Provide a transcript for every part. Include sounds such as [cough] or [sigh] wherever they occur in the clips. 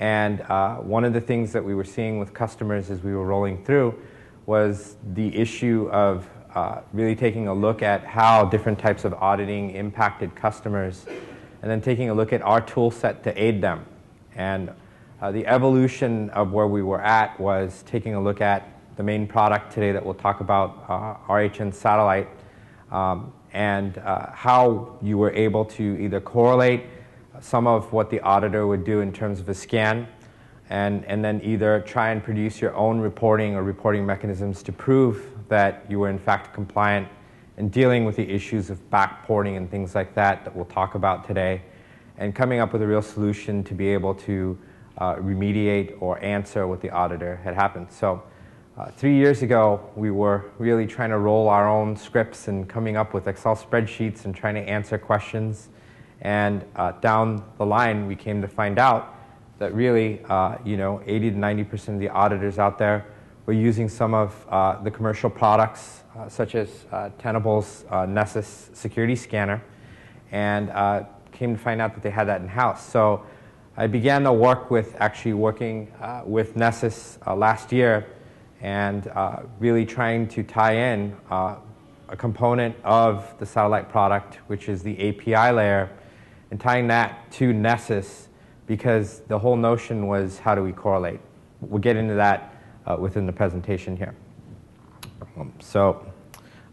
And uh, one of the things that we were seeing with customers as we were rolling through was the issue of uh, really taking a look at how different types of auditing impacted customers, and then taking a look at our tool set to aid them. And uh, the evolution of where we were at was taking a look at the main product today that we'll talk about, uh, RHN Satellite, um, and uh, how you were able to either correlate some of what the auditor would do in terms of a scan, and, and then either try and produce your own reporting or reporting mechanisms to prove that you were in fact compliant and dealing with the issues of backporting and things like that that we'll talk about today, and coming up with a real solution to be able to uh, remediate or answer what the auditor had happened. So, uh, three years ago, we were really trying to roll our own scripts and coming up with Excel spreadsheets and trying to answer questions. And uh, down the line, we came to find out that really, uh, you know, 80 to 90 percent of the auditors out there were using some of uh, the commercial products, uh, such as Tenable's Nessus security scanner, and came to find out that they had that in house. So I began to work with actually working uh, with Nessus uh, last year and uh, really trying to tie in uh, a component of the satellite product, which is the API layer, and tying that to Nessus because the whole notion was how do we correlate? We'll get into that uh, within the presentation here. Um, so,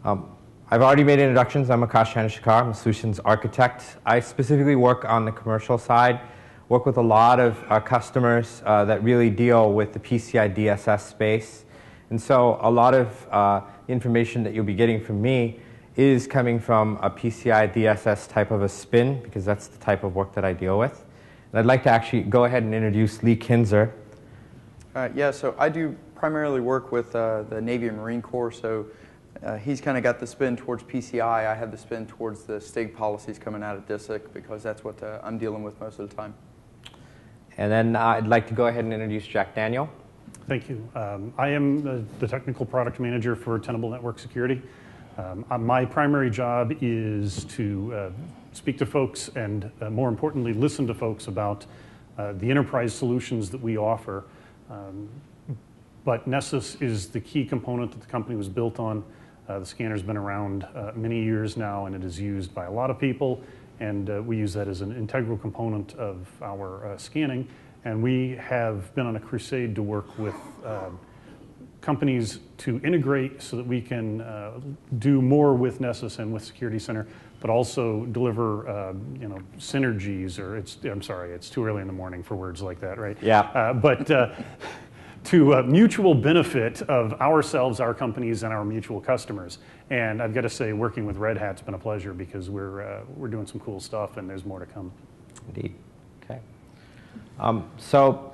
um, I've already made introductions. I'm Akash Chandrasekhar. I'm a solutions architect. I specifically work on the commercial side work with a lot of uh, customers uh, that really deal with the PCI DSS space. And so a lot of uh, information that you'll be getting from me is coming from a PCI DSS type of a spin, because that's the type of work that I deal with. And I'd like to actually go ahead and introduce Lee Kinzer. Uh, yeah, so I do primarily work with uh, the Navy and Marine Corps, so uh, he's kind of got the spin towards PCI. I have the spin towards the STIG policies coming out of DISIC because that's what uh, I'm dealing with most of the time. And then uh, I'd like to go ahead and introduce Jack Daniel. Thank you. Um, I am the, the, technical product manager for Tenable Network Security. Um, uh, my primary job is to uh, speak to folks and, uh, more importantly, listen to folks about uh, the enterprise solutions that we offer. Um, but Nessus is the key component that the company was built on. Uh, the scanner's been around many years now, and it is used by a lot of people and uh, we use that as an integral component of our uh, scanning. And we have been on a crusade to work with uh, companies to integrate so that we can uh, do more with Nessus and with Security Center, but also deliver, uh, you know, synergies. Or it's I'm sorry, it's too early in the morning for words like that, right? Yeah. Uh, but [laughs] to uh, mutual benefit of ourselves, our companies, and our mutual customers. And I've got to say, working with Red Hat's been a pleasure because we're, uh, we're doing some cool stuff and there's more to come. Indeed. Okay. Um, so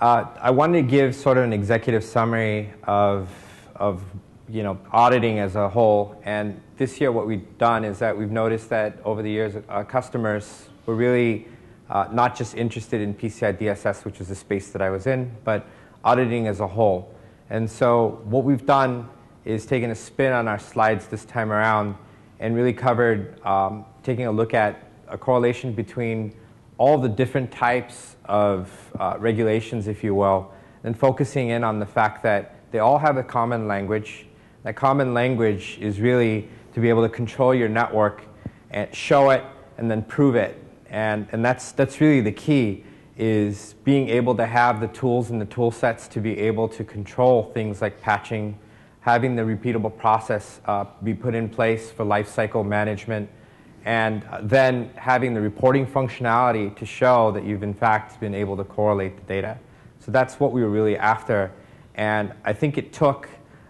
uh, I wanted to give sort of an executive summary of, of you know, auditing as a whole. And this year, what we've done is that we've noticed that over the years, uh, customers were really uh, not just interested in PCI DSS, which is the space that I was in, but auditing as a whole. And so what we've done is taken a spin on our slides this time around and really covered um, taking a look at a correlation between all the different types of uh, regulations, if you will, and focusing in on the fact that they all have a common language. That common language is really to be able to control your network and show it and then prove it. And, and that's, that's really the key is being able to have the tools and the tool sets to be able to control things like patching, having the repeatable process uh, be put in place for lifecycle management, and then having the reporting functionality to show that you've in fact been able to correlate the data. So that's what we were really after. And I think it took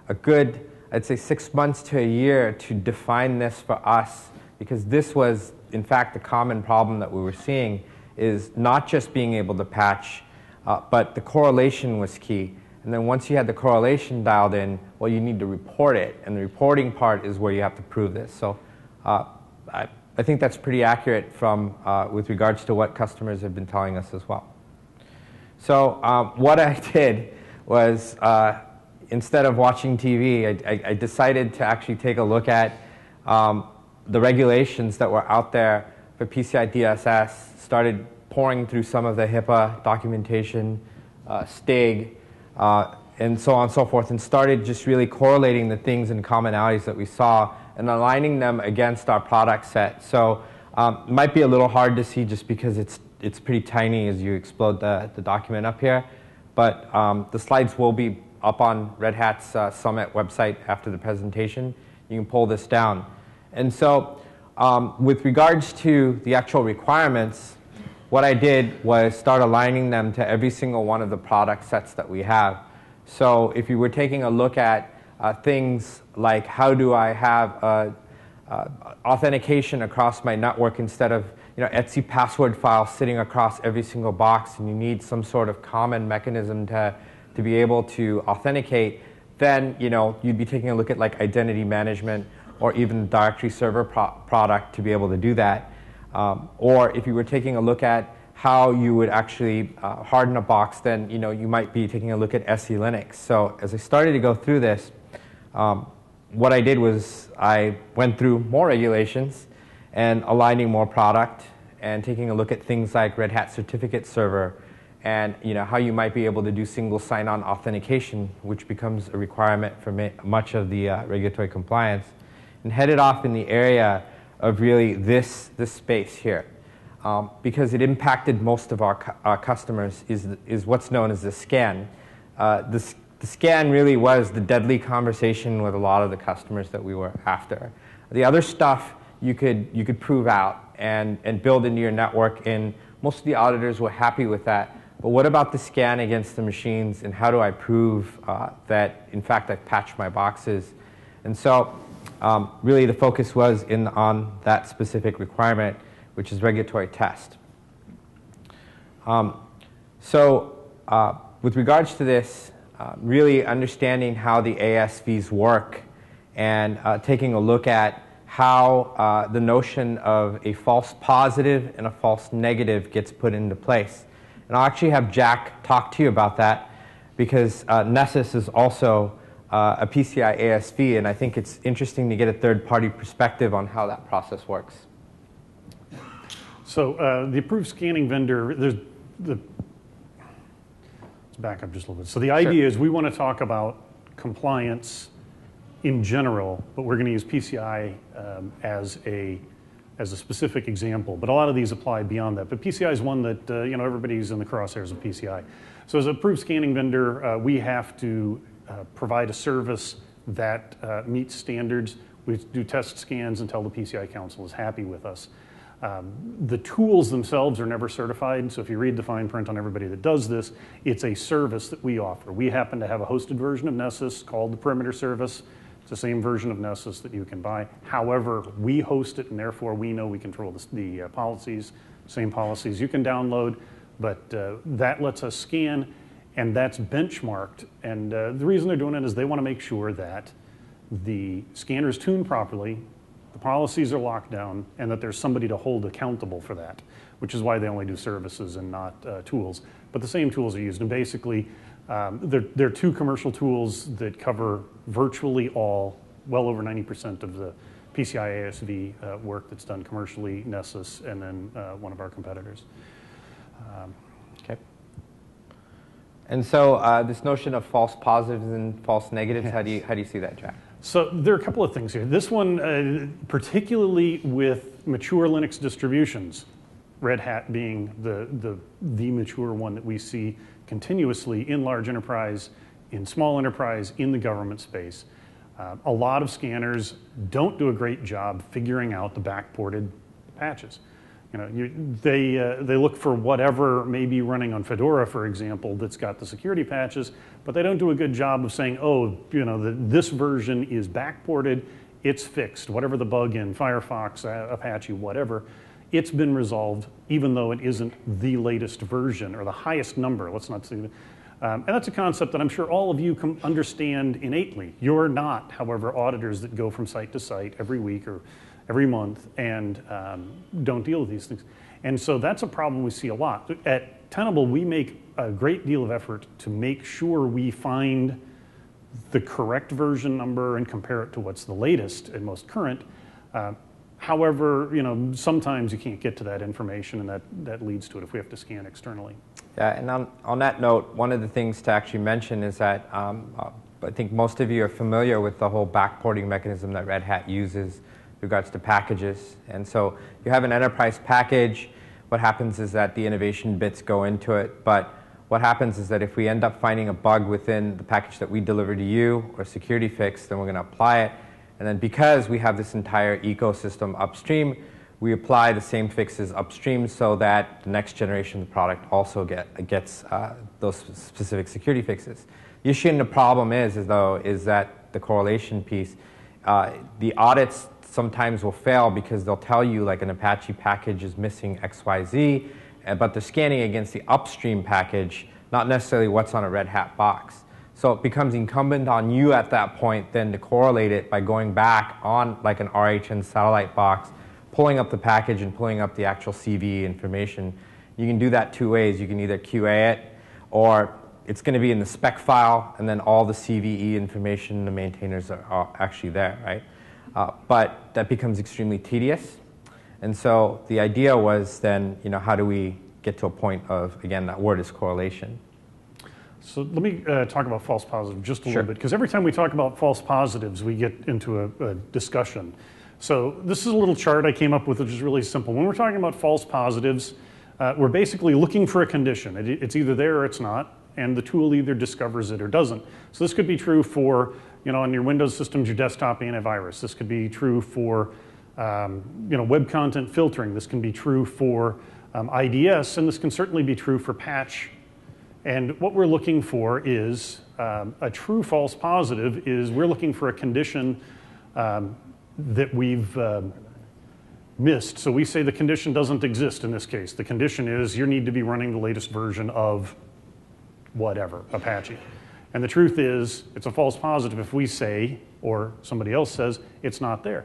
a good, I'd say, six months to a year to define this for us because this was, in fact, the common problem that we were seeing is not just being able to patch, uh, but the correlation was key. And then once you had the correlation dialed in, well, you need to report it. And the reporting part is where you have to prove this. So uh, I, I, think that's pretty accurate from, uh, with regards to what customers have been telling us as well. So um, what I [laughs] did was uh, instead of watching TV, I, I, I, decided to actually take a look at um, the regulations that were out there for PCI DSS started pouring through some of the HIPAA documentation, uh, STIG, uh, and so on and so forth, and started just really correlating the things and commonalities that we saw and aligning them against our product set. So um, it might be a little hard to see just because it's, it's pretty tiny as you explode the, the document up here. But um, the slides will be up on Red Hat's uh, Summit website after the presentation. You can pull this down. And so um, with regards to the actual requirements, what I did was start aligning them to every single one of the product sets that we have. So if you were taking a look at uh, things like how do I have uh, uh, authentication across my network instead of you know, etc password file sitting across every single box and you need some sort of common mechanism to, to be able to authenticate, then you know, you'd be taking a look at like identity management or even directory server pro product to be able to do that. Um, or if you were taking a look at how you would actually uh, harden a box, then you know you might be taking a look at SE Linux. So as I started to go through this, um, what I did was I went through more regulations and aligning more product and taking a look at things like Red Hat Certificate Server and you know how you might be able to do single sign-on authentication, which becomes a requirement for much of the uh, regulatory compliance, and headed off in the area of really this this space here, um, because it impacted most of our, cu our customers is is what's known as the scan. Uh, the scan really was the deadly conversation with a lot of the customers that we were after. The other stuff you could, you could prove out and, and build into your network, and most of the auditors were happy with that. But what about the scan against the machines, and how do I prove uh, that, in fact, I've patched my boxes? And so, um, really, the focus was in, on that specific requirement, which is regulatory test. Um, so, uh, with regards to this, uh, really understanding how the ASVs work and uh, taking a look at how uh, the notion of a false positive and a false negative gets put into place. And I'll actually have Jack talk to you about that because uh, Nessus is also uh, a PCI ASV, and I think it's interesting to get a third party perspective on how that process works. So, uh, the approved scanning vendor, there's the let's back up just a little bit. So, the idea sure. is we want to talk about compliance in general, but we're going to use PCI um, as a as a specific example. But a lot of these apply beyond that. But PCI is one that uh, you know everybody's in the crosshairs of PCI. So as a approved scanning vendor, uh, we have to uh, provide a service that uh, meets standards. We do test scans until the PCI Council is happy with us. Um, the tools themselves are never certified, so if you read the fine print on everybody that does this, it's a service that we offer. We happen to have a hosted version of Nessus called the Perimeter Service. It's the same version of Nessus that you can buy. However, we host it, and therefore we know we control the, the uh, policies, same policies you can download, but uh, that lets us scan, and that's benchmarked. And uh, the reason they're doing it is they want to make sure that the scanner is tuned properly, policies are locked down, and that there's somebody to hold accountable for that, which is why they only do services and not uh, tools. But the same tools are used, and basically, um, there, there, are two commercial tools that cover virtually all, well over 90% of the PCI ASV uh, work that's done commercially, Nessus, and then uh, one of our competitors. Um, okay. And so uh, this notion of false positives and false negatives, yes. how, do you, how do you see that, Jack? So there are a couple of things here. This one, uh, particularly with mature Linux distributions, Red Hat being the, the, the mature one that we see continuously in large enterprise, in small enterprise, in the government space. Uh, a lot of scanners don't do a great job figuring out the backported patches. You know, you, they, uh, they look for whatever may be running on Fedora, for example, that's got the security patches, but they don't do a good job of saying, oh, you know, the, this version is backported, it's fixed. Whatever the bug in Firefox, uh, Apache, whatever, it's been resolved, even though it isn't the latest version or the highest number. Let's not say that. Um, and that's a concept that I'm sure all of you can understand innately. You're not, however, auditors that go from site to site every week or every month and um, don't deal with these things. And so that's a problem we see a lot. At Tenable, we make a great deal of effort to make sure we find the correct version number and compare it to what's the latest and most current. Uh, However, you know, sometimes you can't get to that information, and that, that leads to it if we have to scan externally. Yeah, and on, on that note, one of the things to actually mention is that um, uh, I think most of you are familiar with the whole backporting mechanism that Red Hat uses regards to packages. And so you have an enterprise package. What happens is that the innovation bits go into it, but what happens is that if we end up finding a bug within the package that we deliver to you or security fix, then we're going to apply it. And then because we have this entire ecosystem upstream, we apply the same fixes upstream so that the next generation of the product also get, gets uh, those specific security fixes. The issue and the problem is, is though, is that the correlation piece, uh, the audits sometimes will fail because they'll tell you like an Apache package is missing XYZ, uh, but they're scanning against the upstream package, not necessarily what's on a Red Hat box. So it becomes incumbent on you at that point then to correlate it by going back on like an RHN satellite box, pulling up the package and pulling up the actual CVE information. You can do that two ways. You can either QA it or it's going to be in the spec file and then all the CVE information the maintainers are, are actually there, right? Uh, but that becomes extremely tedious. And so the idea was then, you know, how do we get to a point of, again, that word is correlation. So let me uh, talk about false positives just a sure. little bit, because every time we talk about false positives, we get into a, a, discussion. So this is a little chart I came up with, which is really simple. When we're talking about false positives, uh, we're basically looking for a condition. It, it's either there or it's not, and the tool either discovers it or doesn't. So this could be true for, you know, on your Windows systems, your desktop antivirus. This could be true for, um, you know, web content filtering. This can be true for um, IDS, and this can certainly be true for patch and what we're looking for is um, a true false positive is we're looking for a condition um, that we've um, missed. So we say the condition doesn't exist in this case. The condition is you need to be running the latest version of whatever, Apache. And the truth is, it's a false positive if we say, or somebody else says, it's not there.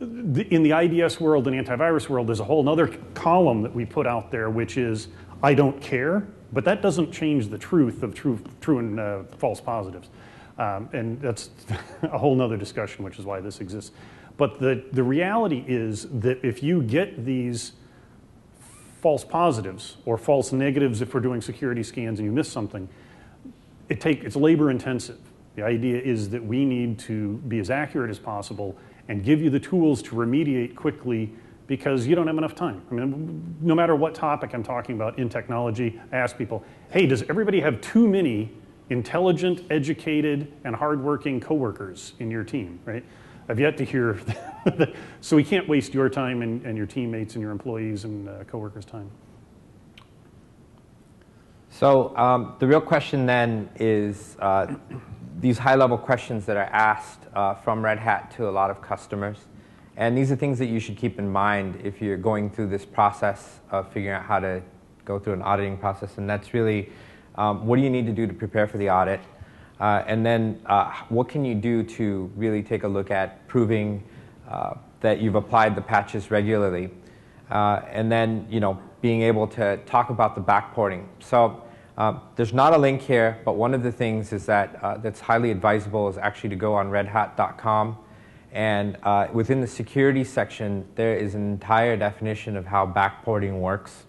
In the IDS world and antivirus world, there's a whole other column that we put out there, which is, I don't care but that doesn't change the truth of true, true and uh, false positives. Um, and that's [laughs] a whole nother discussion, which is why this exists. But the, the reality is that if you get these false positives or false negatives if we're doing security scans and you miss something, it take, it's labor intensive. The idea is that we need to be as accurate as possible and give you the tools to remediate quickly because you don't have enough time. I mean, no matter what topic I'm talking about in technology, I ask people, hey, does everybody have too many intelligent, educated, and hardworking coworkers in your team, right? I've yet to hear [laughs] so we can't waste your time and, and your teammates and your employees and uh, coworkers' time. So um, the real question then is uh, these high-level questions that are asked uh, from Red Hat to a lot of customers. And these are things that you should keep in mind if you're going through this process of figuring out how to go through an auditing process. And that's really um, what do you need to do to prepare for the audit? Uh, and then uh, what can you do to really take a look at proving uh, that you've applied the patches regularly? Uh, and then, you know, being able to talk about the backporting. So uh, there's not a link here, but one of the things is that uh, that's highly advisable is actually to go on redhat.com and uh, within the security section, there is an entire definition of how backporting works.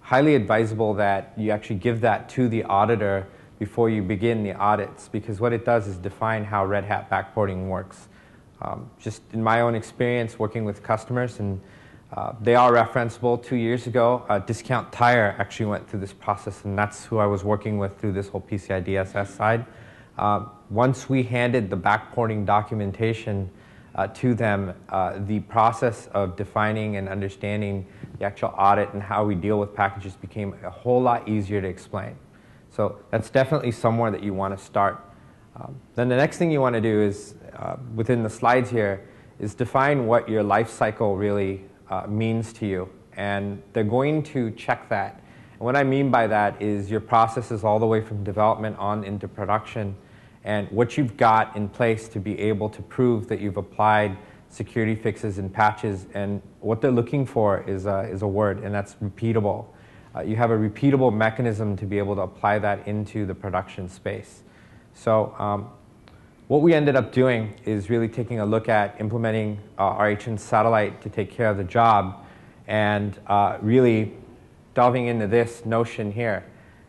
Highly advisable that you actually give that to the auditor before you begin the audits, because what it does is define how Red Hat backporting works. Um, just in my own experience working with customers, and uh, they are referenceable. Two years ago, uh, Discount Tire actually went through this process, and that's who I was working with through this whole PCI DSS side. Uh, once we handed the backporting documentation, uh, to them uh, the process of defining and understanding the actual audit and how we deal with packages became a whole lot easier to explain. So that's definitely somewhere that you want to start. Um, then the next thing you want to do is, within the slides here, is define what your life cycle really uh, means to you. And they're going to check that. And what I mean by that is your processes all the way from development on into production and what you've got in place to be able to prove that you've applied security fixes and patches. And what they're looking for is a, is a word, and that's repeatable. Uh, you have a repeatable mechanism to be able to apply that into the production space. So um, what we ended up doing is really taking a look at implementing uh, RHN satellite to take care of the job and uh, really delving into this notion here.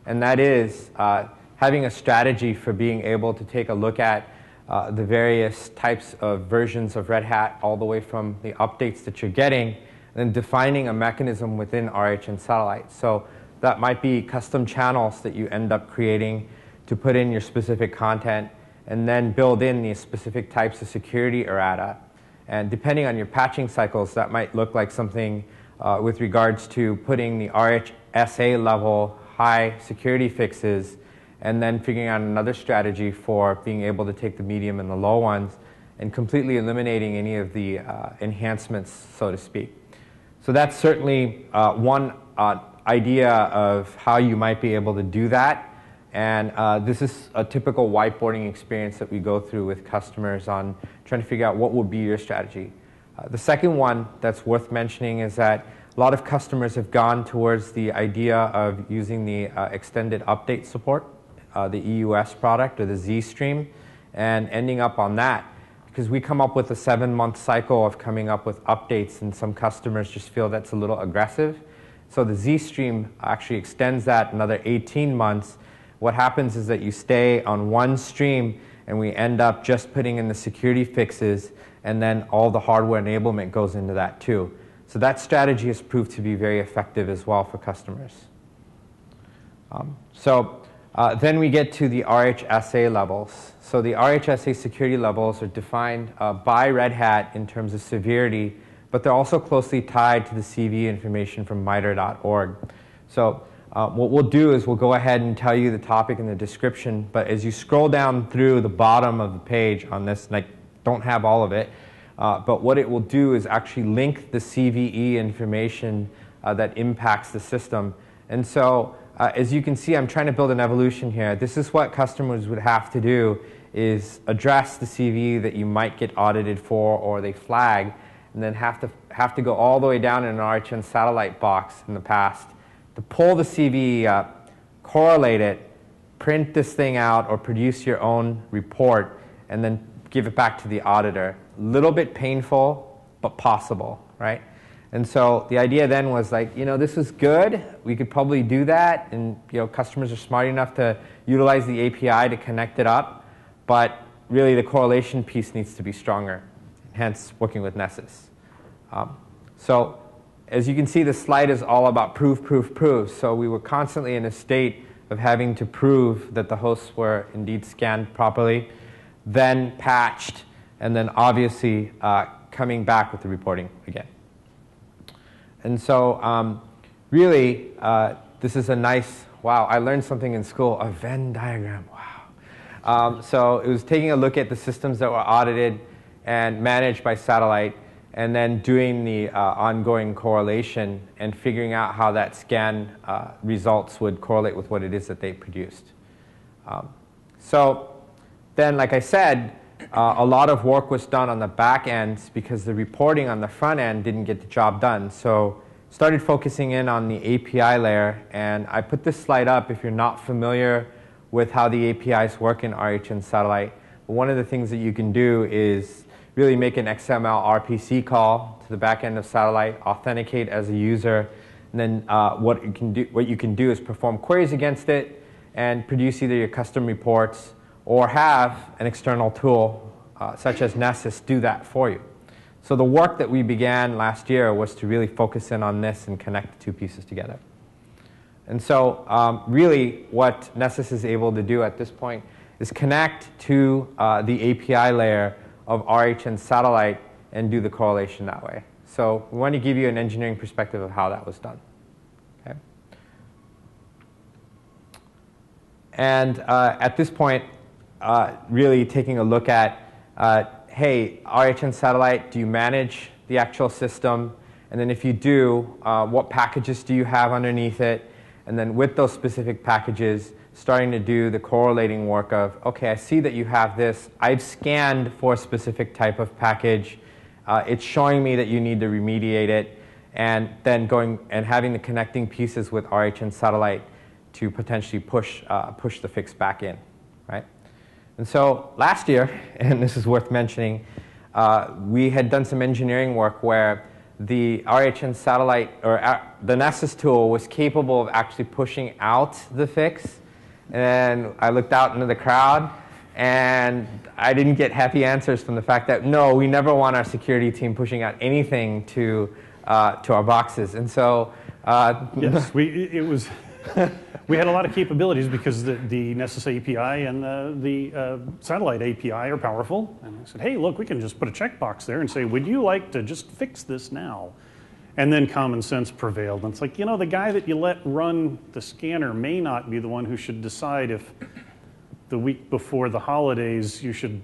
And that is uh, having a strategy for being able to take a look at uh, the various types of versions of Red Hat, all the way from the updates that you're getting, and then defining a mechanism within RHN Satellite. So that might be custom channels that you end up creating to put in your specific content, and then build in these specific types of security errata. And depending on your patching cycles, that might look like something uh, with regards to putting the RHSA level high security fixes and then figuring out another strategy for being able to take the medium and the low ones and completely eliminating any of the uh, enhancements, so to speak. So that's certainly uh, one uh, idea of how you might be able to do that. And uh, this is a typical whiteboarding experience that we go through with customers on trying to figure out what would be your strategy. Uh, the second one that's worth mentioning is that a lot of customers have gone towards the idea of using the uh, extended update support uh, the EUS product or the Z stream and ending up on that because we come up with a seven month cycle of coming up with updates, and some customers just feel that's a little aggressive. So the Z stream actually extends that another 18 months. What happens is that you stay on one stream, and we end up just putting in the security fixes, and then all the hardware enablement goes into that too. So that strategy has proved to be very effective as well for customers. Um, so uh, then we get to the RHSA levels. So the RHSA security levels are defined uh, by Red Hat in terms of severity, but they're also closely tied to the CVE information from MITRE.org. So uh, what we'll do is we'll go ahead and tell you the topic in the description, but as you scroll down through the bottom of the page on this, and I don't have all of it, uh, but what it will do is actually link the CVE information uh, that impacts the system. And so uh, as you can see, I'm trying to build an evolution here. This is what customers would have to do is address the CV that you might get audited for or they flag, and then have to, have to go all the way down in an RHN satellite box in the past to pull the CV up, correlate it, print this thing out, or produce your own report, and then give it back to the auditor. A little bit painful, but possible, right? And so the idea then was like, you know, this is good. We could probably do that. And, you know, customers are smart enough to utilize the API to connect it up. But really, the correlation piece needs to be stronger, hence working with Nessus. Um, so as you can see, the slide is all about proof, proof, proof. So we were constantly in a state of having to prove that the hosts were indeed scanned properly, then patched, and then obviously uh, coming back with the reporting again. And so, um, really, uh, this is a nice, wow, I learned something in school, a Venn diagram, wow. Um, so it was taking a look at the systems that were audited and managed by satellite, and then doing the uh, ongoing correlation and figuring out how that scan uh, results would correlate with what it is that they produced. Um, so then, like I said, uh, a lot of work was done on the back end because the reporting on the front end didn't get the job done. So started focusing in on the API layer, and I put this slide up if you're not familiar with how the APIs work in RHN Satellite. One of the things that you can do is really make an XML RPC call to the back end of Satellite, authenticate as a user, and then uh, what, you can do, what you can do is perform queries against it and produce either your custom reports or have an external tool uh, such as Nessus do that for you. So the work that we began last year was to really focus in on this and connect the two pieces together. And so um, really what Nessus is able to do at this point is connect to uh, the API layer of RHN satellite and do the correlation that way. So we want to give you an engineering perspective of how that was done. Okay? And uh, at this point, uh, really taking a look at, uh, hey, RHN satellite, do you manage the actual system? And then if you do, uh, what packages do you have underneath it? And then with those specific packages, starting to do the correlating work of, okay, I see that you have this. I've scanned for a specific type of package. Uh, it's showing me that you need to remediate it. And then going and having the connecting pieces with RHN satellite to potentially push, uh, push the fix back in, right? And so last year, [laughs] and this is worth mentioning, uh, we had done some engineering work where the RHN satellite or uh, the Nessus tool was capable of actually pushing out the fix. And I looked out into the crowd and I didn't get happy answers from the fact that no, we never want our security team pushing out anything to, uh, to our boxes. And so, uh, yes, [laughs] we, it was. [laughs] we had a lot of capabilities because the, the Nessus API and the, the uh, satellite API are powerful. And I said, hey, look, we can just put a checkbox there and say, would you like to just fix this now? And then common sense prevailed. And it's like, you know, the guy that you let run the scanner may not be the one who should decide if the week before the holidays you should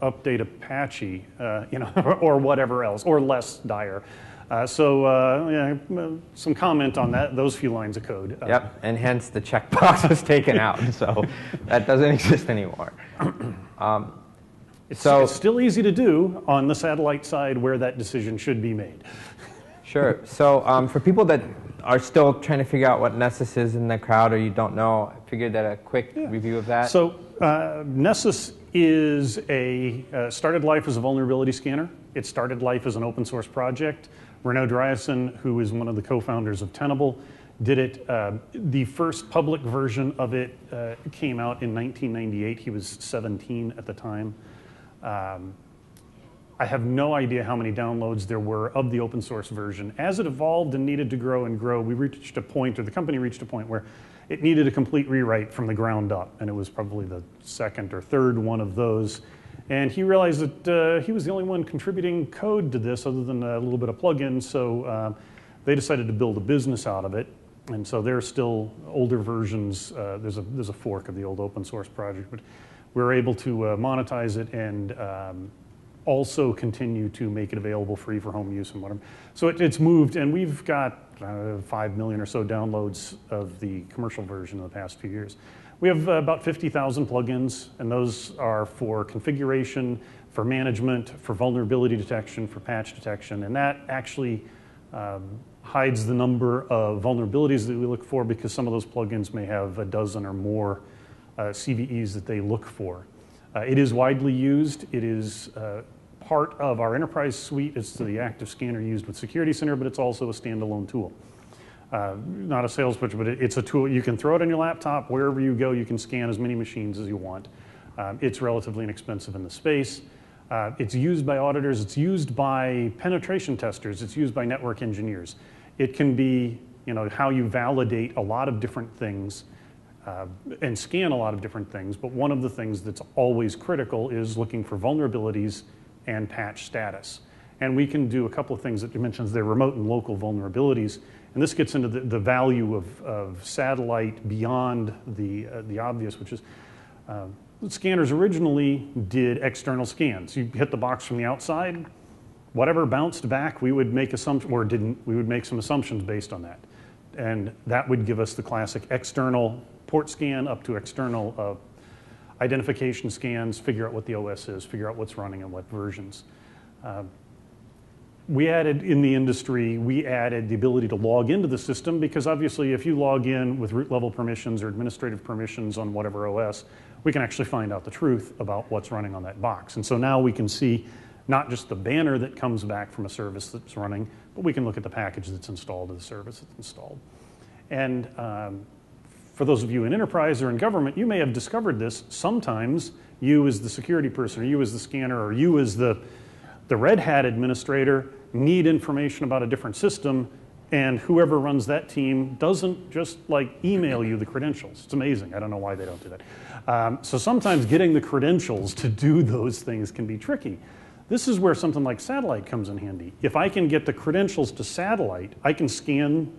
update Apache, uh, you know, [laughs] or whatever else, or less dire. Uh, so uh, yeah, some comment on that, those few lines of code. Uh, yep, and hence the checkbox was taken out, [laughs] so that doesn't exist anymore. [clears throat] Um, it's, so it's still easy to do on the satellite side where that decision should be made. Sure. So um, for people that are still trying to figure out what Nessus is in the crowd, or you don't know, I figured that a quick yeah. review of that. So uh, Nessus is a uh, started life as a vulnerability scanner. It started life as an open source project. Renaud Deraison, who is one of the co-founders of Tenable, did it. Uh, the first public version of it uh, came out in 1998. He was 17 at the time. Um, I have no idea how many downloads there were of the open source version. As it evolved and needed to grow and grow, we reached a point, or the company reached a point where it needed a complete rewrite from the ground up, and it was probably the second or third one of those. And he realized that uh, he was the only one contributing code to this other than a little bit of plugins, so uh, they decided to build a business out of it. And so there are still older versions. Uh, there's, a, there's a fork of the old open source project, but we were able to uh, monetize it and um, also continue to make it available free for home use and whatever. So it, it's moved, and we've got uh, 5 million or so downloads of the commercial version in the past few years. We have uh, about 50,000 plugins, and those are for configuration, for management, for vulnerability detection, for patch detection, and that actually um, hides the number of vulnerabilities that we look for because some of those plugins may have a dozen or more uh, CVEs that they look for. Uh, it is widely used. It is uh, part of our enterprise suite. It's the active scanner used with Security Center, but it's also a standalone tool uh, not a sales pitch, but it, it's a tool. You can throw it on your laptop. Wherever you go, you can scan as many machines as you want. Um, it's relatively inexpensive in the space. Uh, it's used by auditors. It's used by penetration testers. It's used by network engineers. It can be you know, how you validate a lot of different things uh, and scan a lot of different things. But one of the things that's always critical is looking for vulnerabilities and patch status. And we can do a couple of things that you mentioned. They're remote and local vulnerabilities. And this gets into the, the value of, of satellite beyond the, uh, the obvious, which is uh, scanners originally did external scans. You hit the box from the outside, whatever bounced back, we would make assumptions, or didn't, we would make some assumptions based on that. And that would give us the classic external port scan up to external uh, identification scans, figure out what the OS is, figure out what's running and what versions. Uh, we added in the industry, we added the ability to log into the system because obviously if you log in with root level permissions or administrative permissions on whatever OS, we can actually find out the truth about what's running on that box. And so now we can see not just the banner that comes back from a service that's running, but we can look at the package that's installed to the service that's installed. And um, for those of you in enterprise or in government, you may have discovered this. Sometimes you as the security person or you as the scanner or you as the the Red Hat administrator need information about a different system, and whoever runs that team doesn't just like email you the credentials. It's amazing. I don't know why they don't do that. Um, so sometimes getting the credentials to do those things can be tricky. This is where something like satellite comes in handy. If I can get the credentials to satellite, I can scan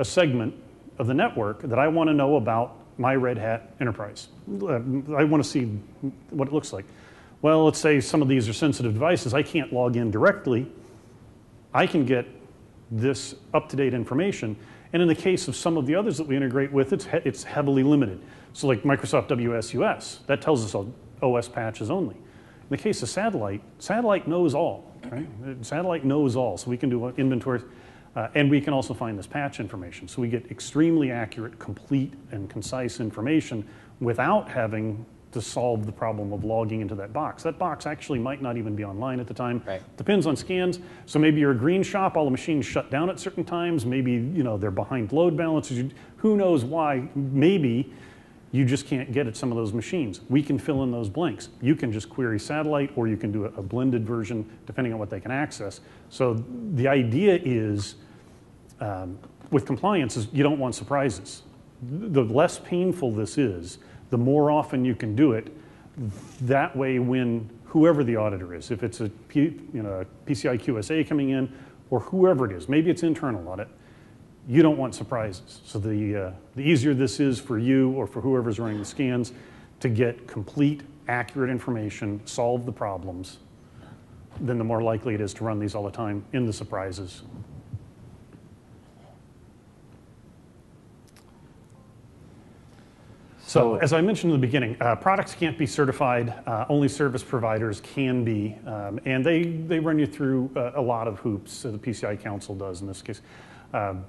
a segment of the network that I want to know about my Red Hat enterprise. Uh, I want to see what it looks like. Well, let's say some of these are sensitive devices. I can't log in directly. I can get this up to date information. And in the case of some of the others that we integrate with, it's, he- it's heavily limited. So, like Microsoft WSUS, that tells us OS patches only. In the case of satellite, satellite knows all, right? Satellite knows all, so we can do inventory. Uh, and we can also find this patch information. So we get extremely accurate, complete, and concise information without having to solve the problem of logging into that box. That box actually might not even be online at the time. Right. Depends on scans. So maybe you're a green shop, all the machines shut down at certain times. Maybe you know they're behind load balances. Who knows why? Maybe you just can't get at some of those machines. We can fill in those blanks. You can just query satellite, or you can do a, a blended version depending on what they can access. So the idea is um, with compliance is you don't want surprises. The less painful this is, the more often you can do it. That way, when whoever the auditor is, if it's a P, you know, PCI QSA coming in, or whoever it is, maybe it's internal audit, you don't want surprises. So the, uh, the easier this is for you or for whoever's running the scans to get complete, accurate information, solve the problems, then the more likely it is to run these all the time in the surprises. So, as I mentioned in the beginning, uh, products can't be certified. Uh, only service providers can be, um, and they they run you through uh, a lot of hoops. So the PCI Council does in this case. Um,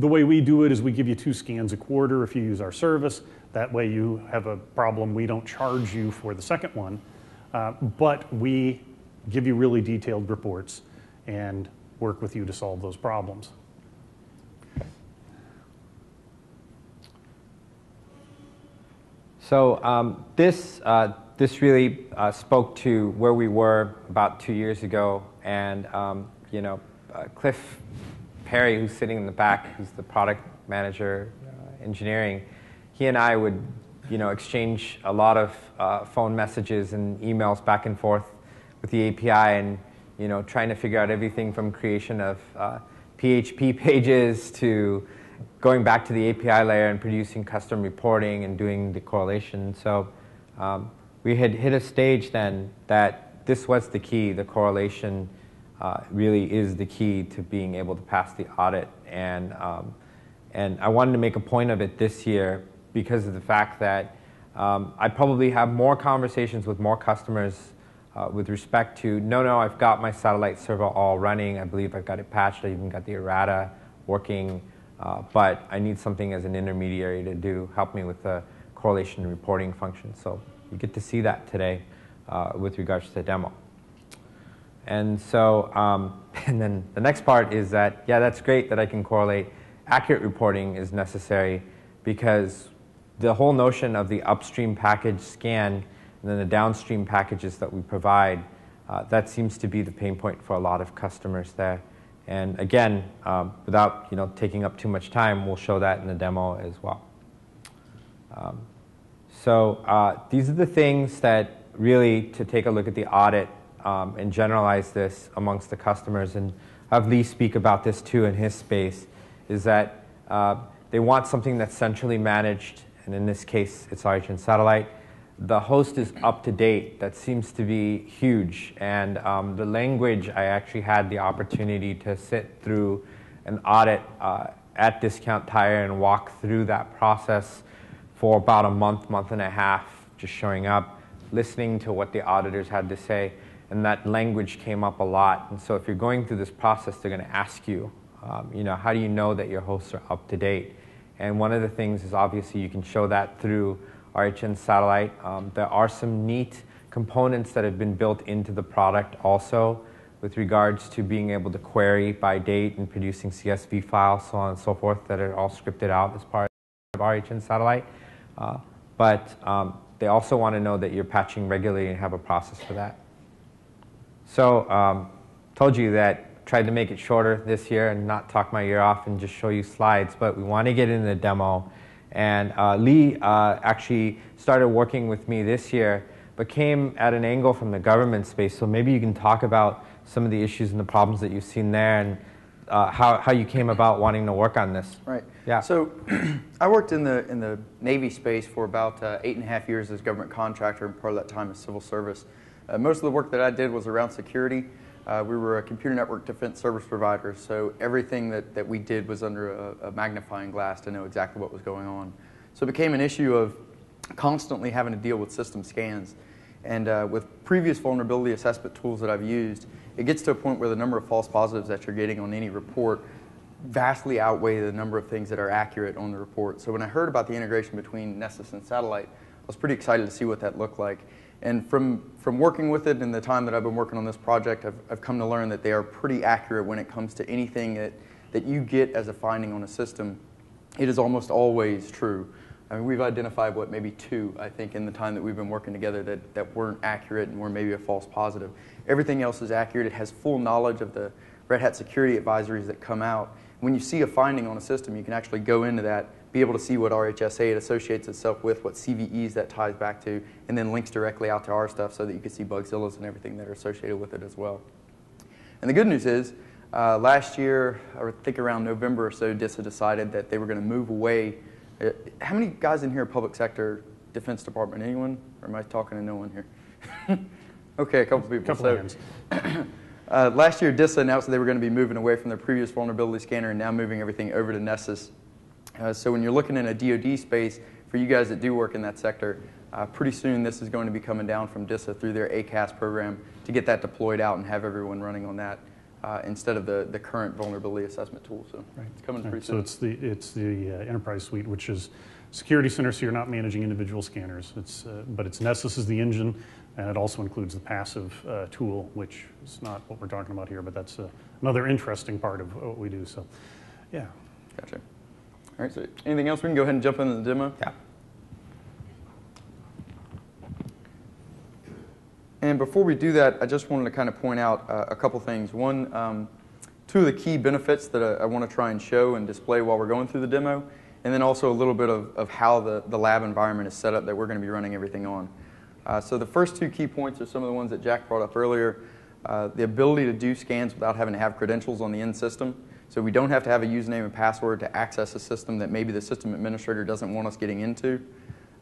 the way we do it is we give you two scans a quarter if you use our service. That way, you have a problem. We don't charge you for the second one, uh, but we give you really detailed reports and work with you to solve those problems. So um, this, uh, this really uh, spoke to where we were about two years ago. And, um, you know, uh, Cliff Perry, who's sitting in the back, who's the product manager, uh, engineering, he and I would, you know, exchange a lot of uh, phone messages and emails back and forth with the API and, you know, trying to figure out everything from creation of PHP uh, [laughs] pages to going back to the API layer and producing custom reporting and doing the correlation. So um, we had hit a stage then that this was the key. The correlation uh, really is the key to being able to pass the audit. And, um, and I wanted to make a point of it this year because of the fact that um, I probably have more conversations with more customers uh, with respect to no, no, I've got my satellite server all running. I believe I've got it patched. I even got the errata working. Uh, but I need something as an intermediary to do, help me with the correlation reporting function. So you get to see that today uh, with regards to the demo. And so, um, [laughs] and then the next part is that, yeah, that's great that I can correlate. Accurate reporting is necessary because the whole notion of the upstream package scan and then the downstream packages that we provide, uh, that seems to be the pain point for a lot of customers there. And again, um, without you know, taking up too much time, we'll show that in the demo as well. Um, so uh, these are the things that really to take a look at the audit um, and generalize this amongst the customers and have Lee speak about this too in his space is that uh, they want something that's centrally managed and in this case it's RHN Satellite the host is up to date. That seems to be huge. And um, the language, I actually had the opportunity to sit through an audit uh, at Discount Tire and walk through that process for about a month, month and a half, just showing up, listening to what the auditors had to say. And that language came up a lot. And so if you're going through this process, they're going to ask you, um, you know, how do you know that your hosts are up to date? And one of the things is obviously you can show that through RHN satellite. Um, there are some neat components that have been built into the product also with regards to being able to query by date and producing CSV files, so on and so forth, that are all scripted out as part of RHN satellite. Uh, but um, they also want to know that you're patching regularly and have a process for that. So, um, told you that tried to make it shorter this year and not talk my ear off and just show you slides, but we want to get into the demo and uh, Lee uh, actually started working with me this year, but came at an angle from the government space. So maybe you can talk about some of the issues and the problems that you've seen there and uh, how, how you came about wanting to work on this. Right. Yeah. So [clears throat] I worked in the, in the Navy space for about uh, eight and a half years as government contractor and part of that time as civil service. Uh, most of the work that I did was around security. Uh, we were a computer network defense service provider, so everything that, that we did was under a, a, magnifying glass to know exactly what was going on. So it became an issue of constantly having to deal with system scans. And uh, with previous vulnerability assessment tools that I've used, it gets to a point where the number of false positives that you're getting on any report vastly outweigh the number of things that are accurate on the report. So when I heard about the integration between Nessus and Satellite, I was pretty excited to see what that looked like. And from, from working with it and the time that I've been working on this project, I've, I've come to learn that they are pretty accurate when it comes to anything that, that you get as a finding on a system. It is almost always true. I mean, we've identified what maybe two, I think, in the time that we've been working together that, that weren't accurate and were maybe a false positive. Everything else is accurate. It has full knowledge of the Red Hat security advisories that come out. When you see a finding on a system, you can actually go into that, be able to see what RHSA it associates itself with, what CVEs that ties back to, and then links directly out to our stuff so that you can see Bugzillas and everything that are associated with it as well. And the good news is, uh, last year, I think around November or so, DISA decided that they were going to move away. Uh, how many guys in here are public sector defense department? Anyone? Or am I talking to no one here? [laughs] okay, a couple people. Couple so, hands. [clears throat] Uh, last year, DISA announced that they were going to be moving away from their previous vulnerability scanner and now moving everything over to Nessus. Uh, so when you're looking in a DoD space, for you guys that do work in that sector, uh, pretty soon this is going to be coming down from DISA through their ACAS program to get that deployed out and have everyone running on that uh, instead of the, the current vulnerability assessment tool. So right. it's coming right. pretty soon. So it's the, it's the uh, enterprise suite, which is security center, so you're not managing individual scanners. It's, uh, but it's Nessus is the engine and it also includes the passive uh, tool, which is not what we're talking about here, but that's uh, another interesting part of what we do. So, yeah. Gotcha. All right, so anything else? We can go ahead and jump into the demo. Yeah. And before we do that, I just wanted to kind of point out uh, a couple things. One, um, two of the key benefits that I, I want to try and show and display while we're going through the demo, and then also a little bit of, of how the, the lab environment is set up that we're going to be running everything on. Uh, so the first two key points are some of the ones that Jack brought up earlier. Uh, the ability to do scans without having to have credentials on the end system. So we don't have to have a username and password to access a system that maybe the system administrator doesn't want us getting into.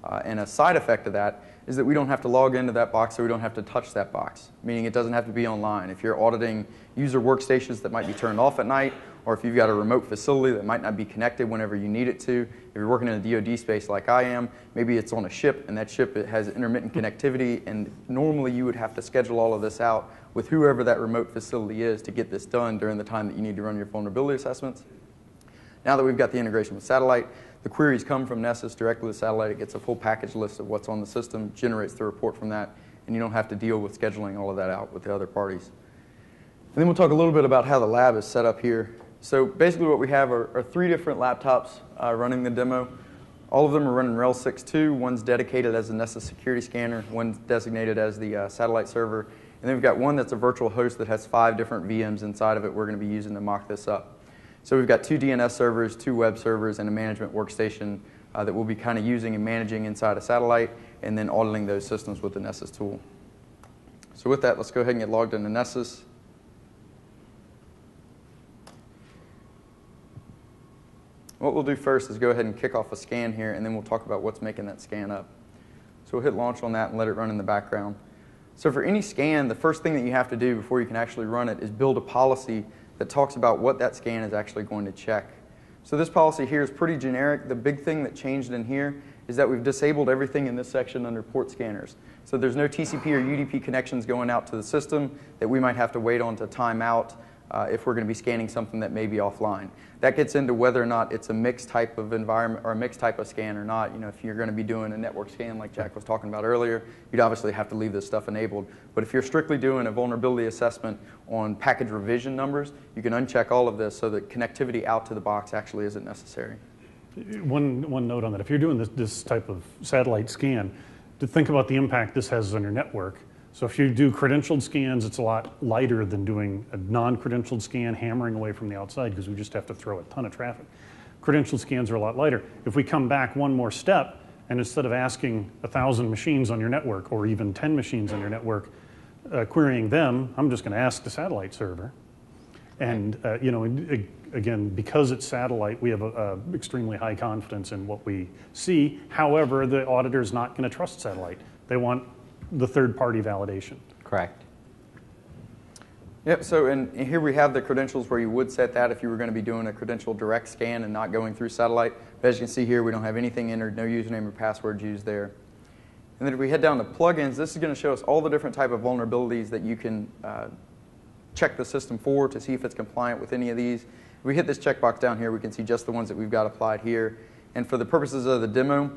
Uh, and a side effect of that is that we don't have to log into that box so we don't have to touch that box, meaning it doesn't have to be online. If you're auditing user workstations that might be turned off at night, or if you've got a remote facility that might not be connected whenever you need it to, if you're working in a DoD space like I am, maybe it's on a ship and that ship has intermittent connectivity, and normally you would have to schedule all of this out with whoever that remote facility is to get this done during the time that you need to run your vulnerability assessments. Now that we've got the integration with satellite, the queries come from Nessus directly to the satellite. It gets a full package list of what's on the system, generates the report from that, and you don't have to deal with scheduling all of that out with the other parties. And then we'll talk a little bit about how the lab is set up here. So basically what we have are, are three different laptops uh, running the demo. All of them are running RHEL 6.2. One's dedicated as a Nessus security scanner. One's designated as the uh, satellite server. And then we've got one that's a virtual host that has five different VMs inside of it we're going to be using to mock this up. So we've got two DNS servers, two web servers, and a management workstation uh, that we'll be kind of using and managing inside a satellite and then auditing those systems with the Nessus tool. So with that, let's go ahead and get logged into Nessus. What we'll do first is go ahead and kick off a scan here, and then we'll talk about what's making that scan up. So we'll hit launch on that and let it run in the background. So for any scan, the first thing that you have to do before you can actually run it is build a policy that talks about what that scan is actually going to check. So this policy here is pretty generic. The big thing that changed in here is that we've disabled everything in this section under port scanners. So there's no TCP or UDP connections going out to the system that we might have to wait on to time out uh, if we're going to be scanning something that may be offline. That gets into whether or not it's a mixed type of environment or a mixed type of scan or not. You know, if you're going to be doing a network scan like Jack was talking about earlier, you'd obviously have to leave this stuff enabled. But if you're strictly doing a vulnerability assessment on package revision numbers, you can uncheck all of this so that connectivity out to the box actually isn't necessary. One, one note on that. If you're doing this, this type of satellite scan, to think about the impact this has on your network so if you do credentialed scans, it's a lot lighter than doing a non-credentialed scan, hammering away from the outside because we just have to throw a ton of traffic. Credentialed scans are a lot lighter. If we come back one more step, and instead of asking 1,000 machines on your network or even 10 machines on your network, uh, querying them, I'm just going to ask the satellite server. And uh, you know, again, because it's satellite, we have a, a extremely high confidence in what we see. However, the auditor is not going to trust satellite. They want the third-party validation. Correct. Yep, so and here we have the credentials where you would set that if you were going to be doing a credential direct scan and not going through satellite. But as you can see here, we don't have anything entered, no username or password used there. And then if we head down to plugins, this is going to show us all the different type of vulnerabilities that you can uh, check the system for to see if it's compliant with any of these. If we hit this checkbox down here, we can see just the ones that we've got applied here. And for the purposes of the demo,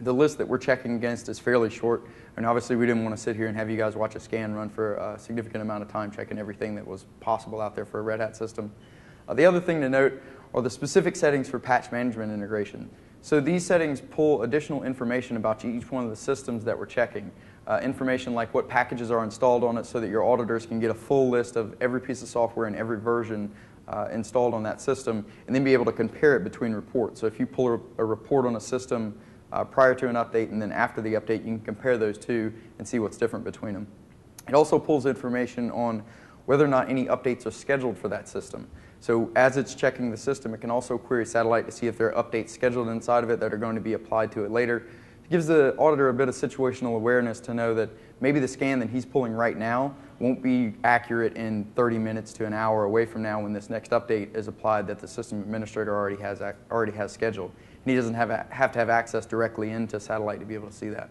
the list that we're checking against is fairly short. And obviously, we didn't want to sit here and have you guys watch a scan run for a significant amount of time checking everything that was possible out there for a Red Hat system. Uh, the other thing to note are the specific settings for patch management integration. So these settings pull additional information about each one of the systems that we're checking. Uh, information like what packages are installed on it so that your auditors can get a full list of every piece of software and every version uh, installed on that system and then be able to compare it between reports. So if you pull a, a report on a system uh, prior to an update and then after the update, you can compare those two and see what's different between them. It also pulls information on whether or not any updates are scheduled for that system. So as it's checking the system, it can also query satellite to see if there are updates scheduled inside of it that are going to be applied to it later. It gives the auditor a bit of situational awareness to know that maybe the scan that he's pulling right now won't be accurate in 30 minutes to an hour away from now when this next update is applied that the system administrator already has, already has scheduled. And he doesn't have, have to have access directly into satellite to be able to see that.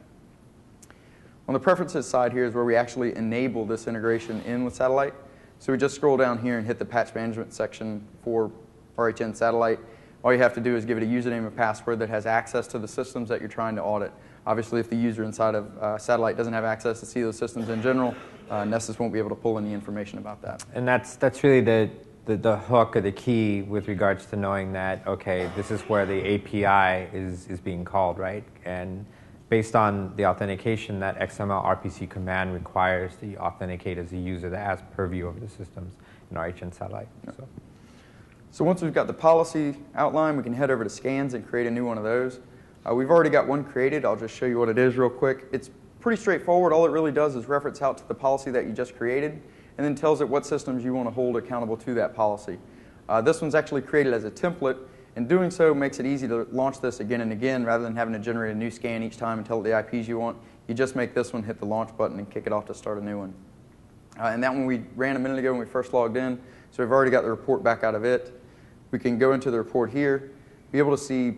On the preferences side here is where we actually enable this integration in with satellite. So we just scroll down here and hit the patch management section for RHN Satellite. All you have to do is give it a username and password that has access to the systems that you're trying to audit. Obviously, if the user inside of uh, Satellite doesn't have access to see those systems in general, uh, Nessus won't be able to pull any information about that. And that's, that's really the, the, the hook or the key with regards to knowing that, okay, this is where the API is, is being called, right? And based on the authentication, that XML RPC command requires the authenticate as a user that has purview over the systems in RHN satellite. So. so once we've got the policy outline, we can head over to scans and create a new one of those. Uh, we've already got one created. I'll just show you what it is real quick. It's pretty straightforward. All it really does is reference out to the policy that you just created and then tells it what systems you want to hold accountable to that policy. Uh, this one's actually created as a template and doing so makes it easy to launch this again and again rather than having to generate a new scan each time and tell it the IPs you want. You just make this one hit the launch button and kick it off to start a new one. Uh, and that one we ran a minute ago when we first logged in, so we've already got the report back out of it. We can go into the report here, be able to see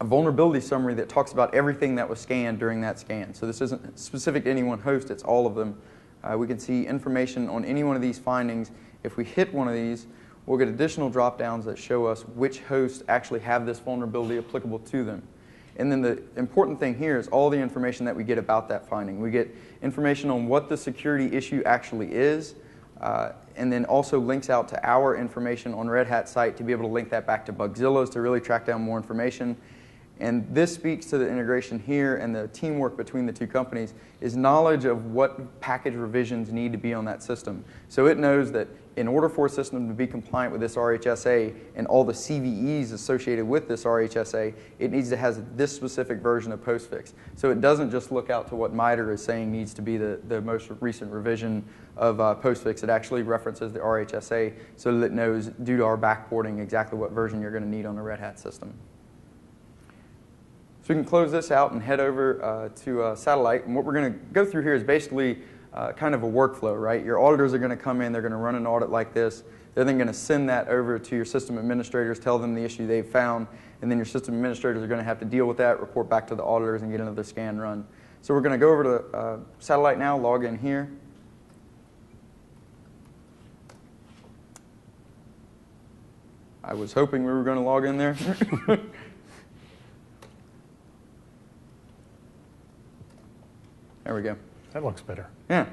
a vulnerability summary that talks about everything that was scanned during that scan. So this isn't specific to any one host, it's all of them. Uh, we can see information on any one of these findings. If we hit one of these, We'll get additional drop downs that show us which hosts actually have this vulnerability applicable to them. And then the important thing here is all the information that we get about that finding. We get information on what the security issue actually is, uh, and then also links out to our information on Red Hat site to be able to link that back to Bugzillas to really track down more information. And this speaks to the integration here and the teamwork between the two companies is knowledge of what package revisions need to be on that system. So it knows that in order for a system to be compliant with this RHSA and all the CVEs associated with this RHSA, it needs to have this specific version of postfix. So it doesn't just look out to what MITRE is saying needs to be the, the most recent revision of uh, postfix. It actually references the RHSA so that it knows, due to our backporting, exactly what version you're going to need on a Red Hat system. So we can close this out and head over uh, to uh, Satellite. And what we're going to go through here is basically uh, kind of a workflow, right? Your auditors are going to come in, they're going to run an audit like this. They're then going to send that over to your system administrators, tell them the issue they've found, and then your system administrators are going to have to deal with that, report back to the auditors, and get another scan run. So we're going to go over to uh, Satellite now, log in here. I was hoping we were going to log in there. [laughs] there we go. That looks better. Yeah.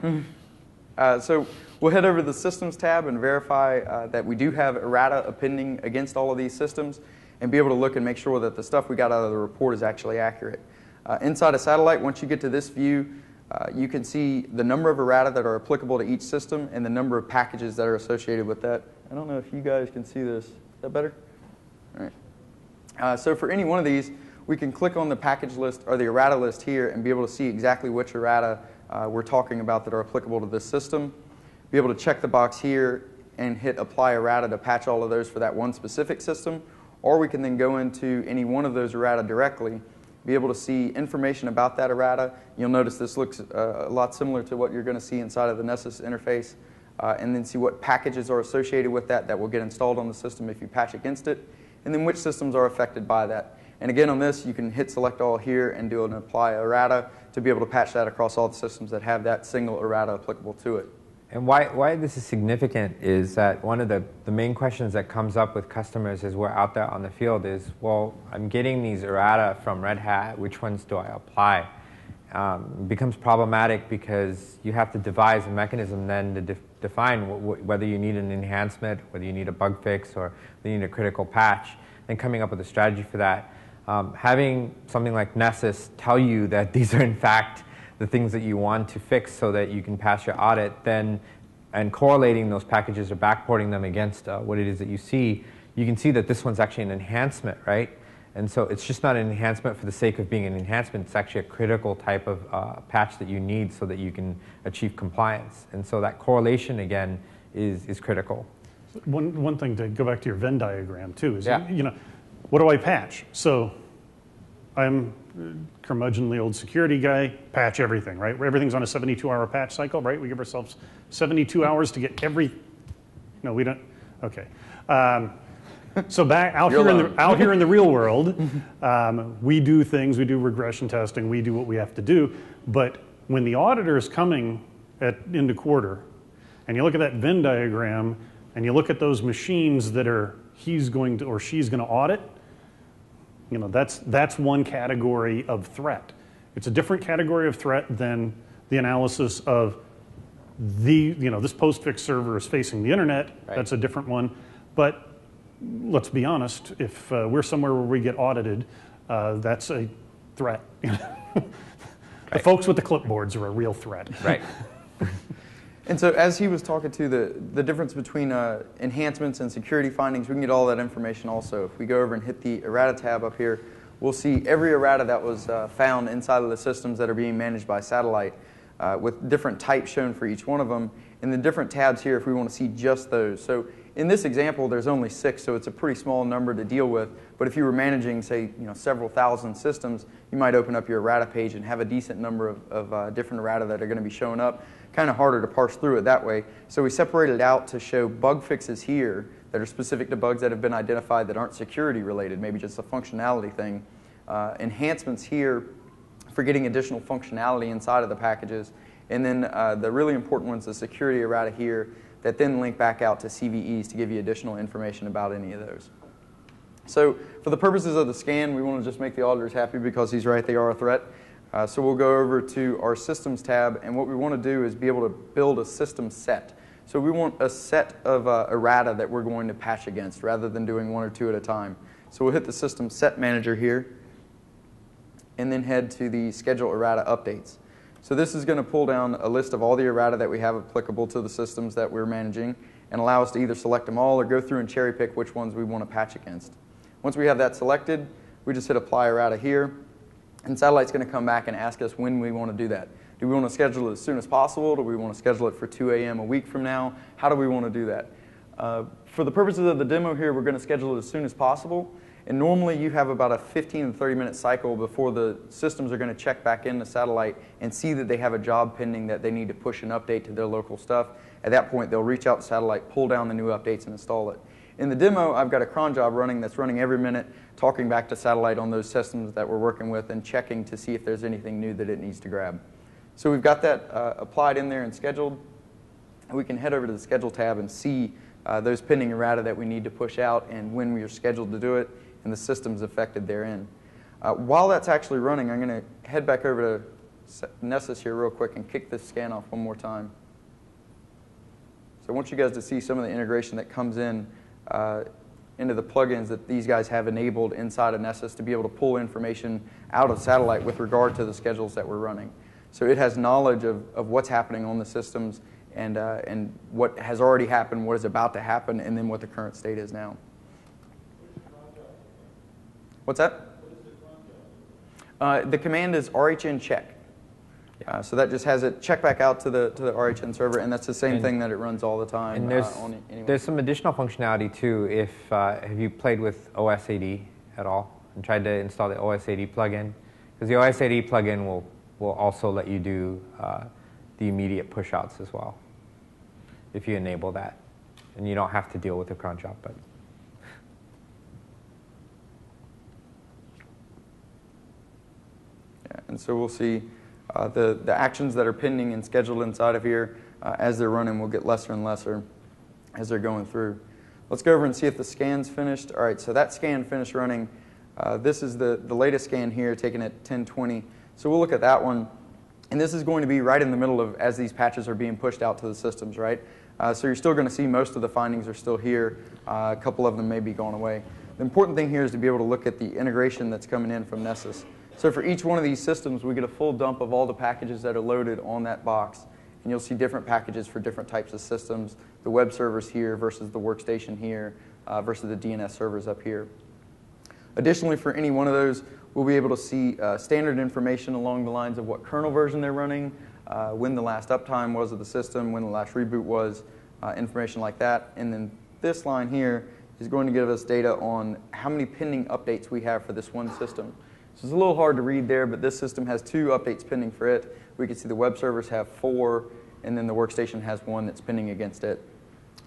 Uh, so we'll head over to the Systems tab and verify uh, that we do have errata appending against all of these systems and be able to look and make sure that the stuff we got out of the report is actually accurate. Uh, inside a satellite, once you get to this view, uh, you can see the number of errata that are applicable to each system and the number of packages that are associated with that. I don't know if you guys can see this. Is that better? All right. Uh, so for any one of these, we can click on the package list or the errata list here and be able to see exactly which errata uh, we're talking about that are applicable to this system. Be able to check the box here and hit apply errata to patch all of those for that one specific system. Or we can then go into any one of those errata directly, be able to see information about that errata. You'll notice this looks uh, a lot similar to what you're going to see inside of the Nessus interface. Uh, and then see what packages are associated with that that will get installed on the system if you patch against it, and then which systems are affected by that. And again, on this, you can hit select all here and do an apply errata to be able to patch that across all the systems that have that single errata applicable to it. And why, why this is significant is that one of the, the main questions that comes up with customers as we're out there on the field is, well, I'm getting these errata from Red Hat, which ones do I apply? Um, it becomes problematic because you have to devise a mechanism then to def- define whether you need an enhancement, whether you need a bug fix, or you need a critical patch, and coming up with a strategy for that. Um, having something like Nessus tell you that [laughs] these are in fact the things that you want to fix so that you can pass your audit, then and correlating those packages or backporting them against uh, what it is that you see, you can see that this one's actually an enhancement, right? And so it's just not an enhancement for the sake of being an enhancement. It's actually a critical type of uh, patch that you need so that you can achieve compliance. And so that correlation again is, is critical. One, one thing to go back to your Venn diagram too is, Yeah. you know, what do I patch? So I'm curmudgeonly old security guy, patch everything, right? Everything's on a 72 hour patch cycle, right? We give ourselves 72 hours to get every, no, we don't, okay. Um, so back [laughs] out You're here, in the, out here in the real [laughs] world, um, we do things, we do regression testing, we do what we have to do. But when the auditor is coming at into quarter, and you look at that Venn diagram, and you look at those machines that are he's going to or she's going to audit, you know that's that's one category of threat. It's a different category of threat than the analysis of the you know this postfix server is facing the internet. Right. That's a different one, but let's be honest, if uh, we're somewhere where we get audited, uh, that's a threat. [laughs] the folks with the clipboards are a real threat. Right. [laughs] And so, as he was talking to the, the difference between uh, enhancements and security findings, we can get all that information also. If we go over and hit the errata tab up here, we'll see every errata that was uh, found inside of the systems that are being managed by satellite uh, with different types shown for each one of them. And the different tabs here if we want to see just those. So, in this example, there's only six, so it's a pretty small number to deal with. But if you were managing, say, you know, several thousand systems, you might open up your errata page and have a decent number of, of uh, different errata that are going to be showing up. Kind of harder to parse through it that way. So we separated it out to show bug fixes here that are specific to bugs that have been identified that aren't security related, maybe just a functionality thing. Uh, enhancements here for getting additional functionality inside of the packages. And then uh, the really important ones, the security errata here, that then link back out to CVEs to give you additional information about any of those. So for the purposes of the scan, we want to just make the auditors happy because he's right, they are a threat. Uh, so we'll go over to our systems tab, and what we want to do is be able to build a system set. So we want a set of uh, errata that we're going to patch against rather than doing one or two at a time. So we'll hit the system set manager here, and then head to the schedule errata updates. So this is going to pull down a list of all the errata that we have applicable to the systems that we're managing and allow us to either select them all or go through and cherry pick which ones we want to patch against. Once we have that selected, we just hit apply errata here, and Satellite's going to come back and ask us when we want to do that. Do we want to schedule it as soon as possible? Do we want to schedule it for 2 a.m. a week from now? How do we want to do that? Uh, for the purposes of the demo here, we're going to schedule it as soon as possible. And normally you have about a 15 to 30 minute cycle before the systems are going to check back in the satellite and see that they have a job pending that they need to push an update to their local stuff. At that point, they'll reach out to satellite, pull down the new updates, and install it. In the demo, I've got a cron job running that's running every minute, talking back to satellite on those systems that we're working with and checking to see if there's anything new that it needs to grab. So we've got that uh, applied in there and scheduled. We can head over to the schedule tab and see uh, those pending errata that we need to push out and when we are scheduled to do it and the systems affected therein. Uh, while that's actually running, I'm going to head back over to Nessus here real quick and kick this scan off one more time. So I want you guys to see some of the integration that comes in uh, into the plugins that these guys have enabled inside of Nessus to be able to pull information out of satellite with regard to the schedules that we're running. So it has knowledge of, of what's happening on the systems and, uh, and what has already happened, what is about to happen, and then what the current state is now. What's that? Uh, the command is rhn check. Uh, so that just has it check back out to the to the RHN server, and that's the same And- thing that it runs all the time. And there's, uh, on anyone. there's some additional functionality too. If uh, have you played with OSAD at all and tried to install the OSAD plugin? Because the OSAD plugin will will also let you do uh, the immediate pushouts as well if you enable that, and you don't have to deal with the cron job. But Yeah, and so we'll see uh, the, the actions that are pending and scheduled inside of here. uh, as they're running will get lesser and lesser as they're going through. Let's go over and see if the scan's finished. All right, so that scan finished running. Uh, this is the, the latest scan here, taken at 1020. So we'll look at that one. And this is going to be right in the middle of as these patches are being pushed out to the systems, right? Uh, so you're still going to see most of the findings are still here. Uh, a couple of them may be gone away. The important thing here is to be able to look at the integration that's coming in from Nessus. So for each one of these systems, we get a full dump of all the packages that are loaded on that box. And you'll see different packages for different types of systems. The web servers here versus the workstation here uh, versus the DNS servers up here. Additionally, for any one of those, we'll be able to see uh, standard information along the lines of what kernel version they're running, uh, when the last uptime was of the system, when the last reboot was, uh, information like that. And then this line here is going to give us data on how many pending updates we have for this one system. So it's a little hard to read there, but this system has two updates pending for it. We can see the web servers have four, and then the workstation has one that's pending against it.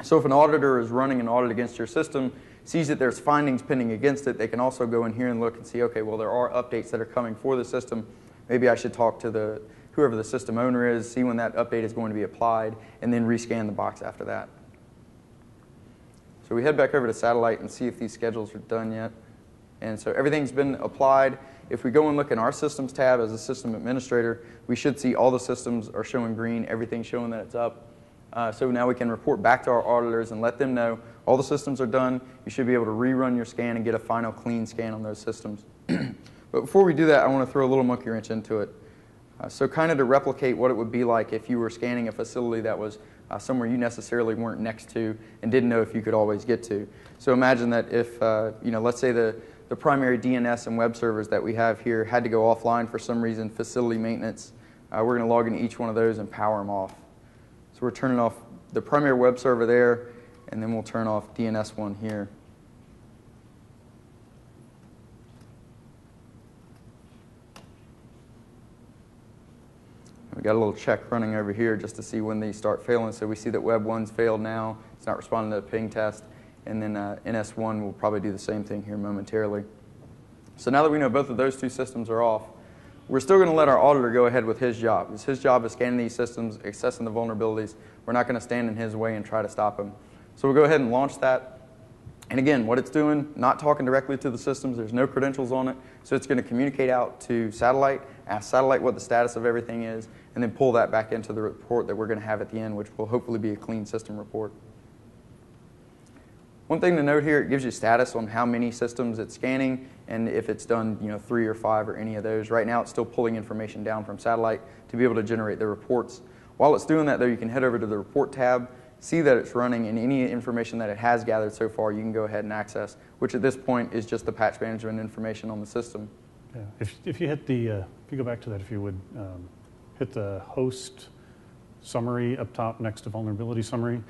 So if an auditor is running an audit against your system, sees that there's findings pending against it, they can also go in here and look and see, okay, well, there are updates that are coming for the system. Maybe I should talk to the whoever the system owner is, see when that update is going to be applied, and then rescan the box after that. So we head back over to satellite and see if these schedules are done yet. And so everything's been applied. If we go and look in our systems tab as a system administrator, we should see all the systems are showing green, everything's showing that it's up. Uh, so now we can report back to our auditors and let them know all the systems are done. You should be able to rerun your scan and get a final clean scan on those systems. [clears throat] but before we do that, I want to throw a little monkey wrench into it. Uh, so kind of to replicate what it would be like if you were scanning a facility that was uh, somewhere you necessarily weren't next to and didn't know if you could always get to. So imagine that if, uh, you know, let's say the, the primary DNS and web servers that we have here had to go offline for some reason, facility maintenance, uh, we're going to log into each one of those and power them off. So we're turning off the primary web server there, and then we'll turn off DNS one here. We got a little check running over here just to see when these start failing. So we see that Web 1's failed now. It's not responding to the ping test. And then uh, NS1 will probably do the same thing here momentarily. So now that we know both of those two systems are off, we're still going to let our auditor go ahead with his job. It's his job is scanning these systems, assessing the vulnerabilities. We're not going to stand in his way and try to stop him. So we'll go ahead and launch that. And again, what it's doing, not talking directly to the systems, there's no credentials on it. So it's going to communicate out to satellite, ask satellite what the status of everything is, and then pull that back into the report that we're going to have at the end, which will hopefully be a clean system report. One thing to note here, it gives you status on how many systems it's scanning and if it's done you know, three or five or any of those. Right now it's still pulling information down from satellite to be able to generate the reports. While it's doing that though, you can head over to the report tab, see that it's running and any information that it has gathered so far you can go ahead and access, which at this point is just the patch management information on the system. Yeah. If, if you hit the, uh, if you go back to that, if you would, um, hit the host summary up top next to vulnerability summary.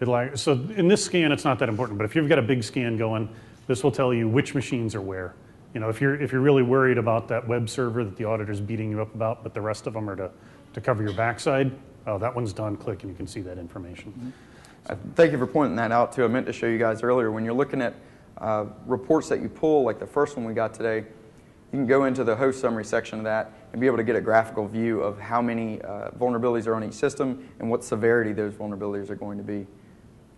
It'll, so in this scan, it's not that important, but if you've got a big scan going, this will tell you which machines are where. You know, if you're, if you're really worried about that web server that the auditor's beating you up about, but the rest of them are to, to cover your backside, oh, that one's done, click, and you can see that information. Mm-hmm. So. Thank you for pointing that out, too. I meant to show you guys earlier, when you're looking at uh, reports that you pull, like the first one we got today, you can go into the host summary section of that and be able to get a graphical view of how many uh, vulnerabilities are on each system and what severity those vulnerabilities are going to be.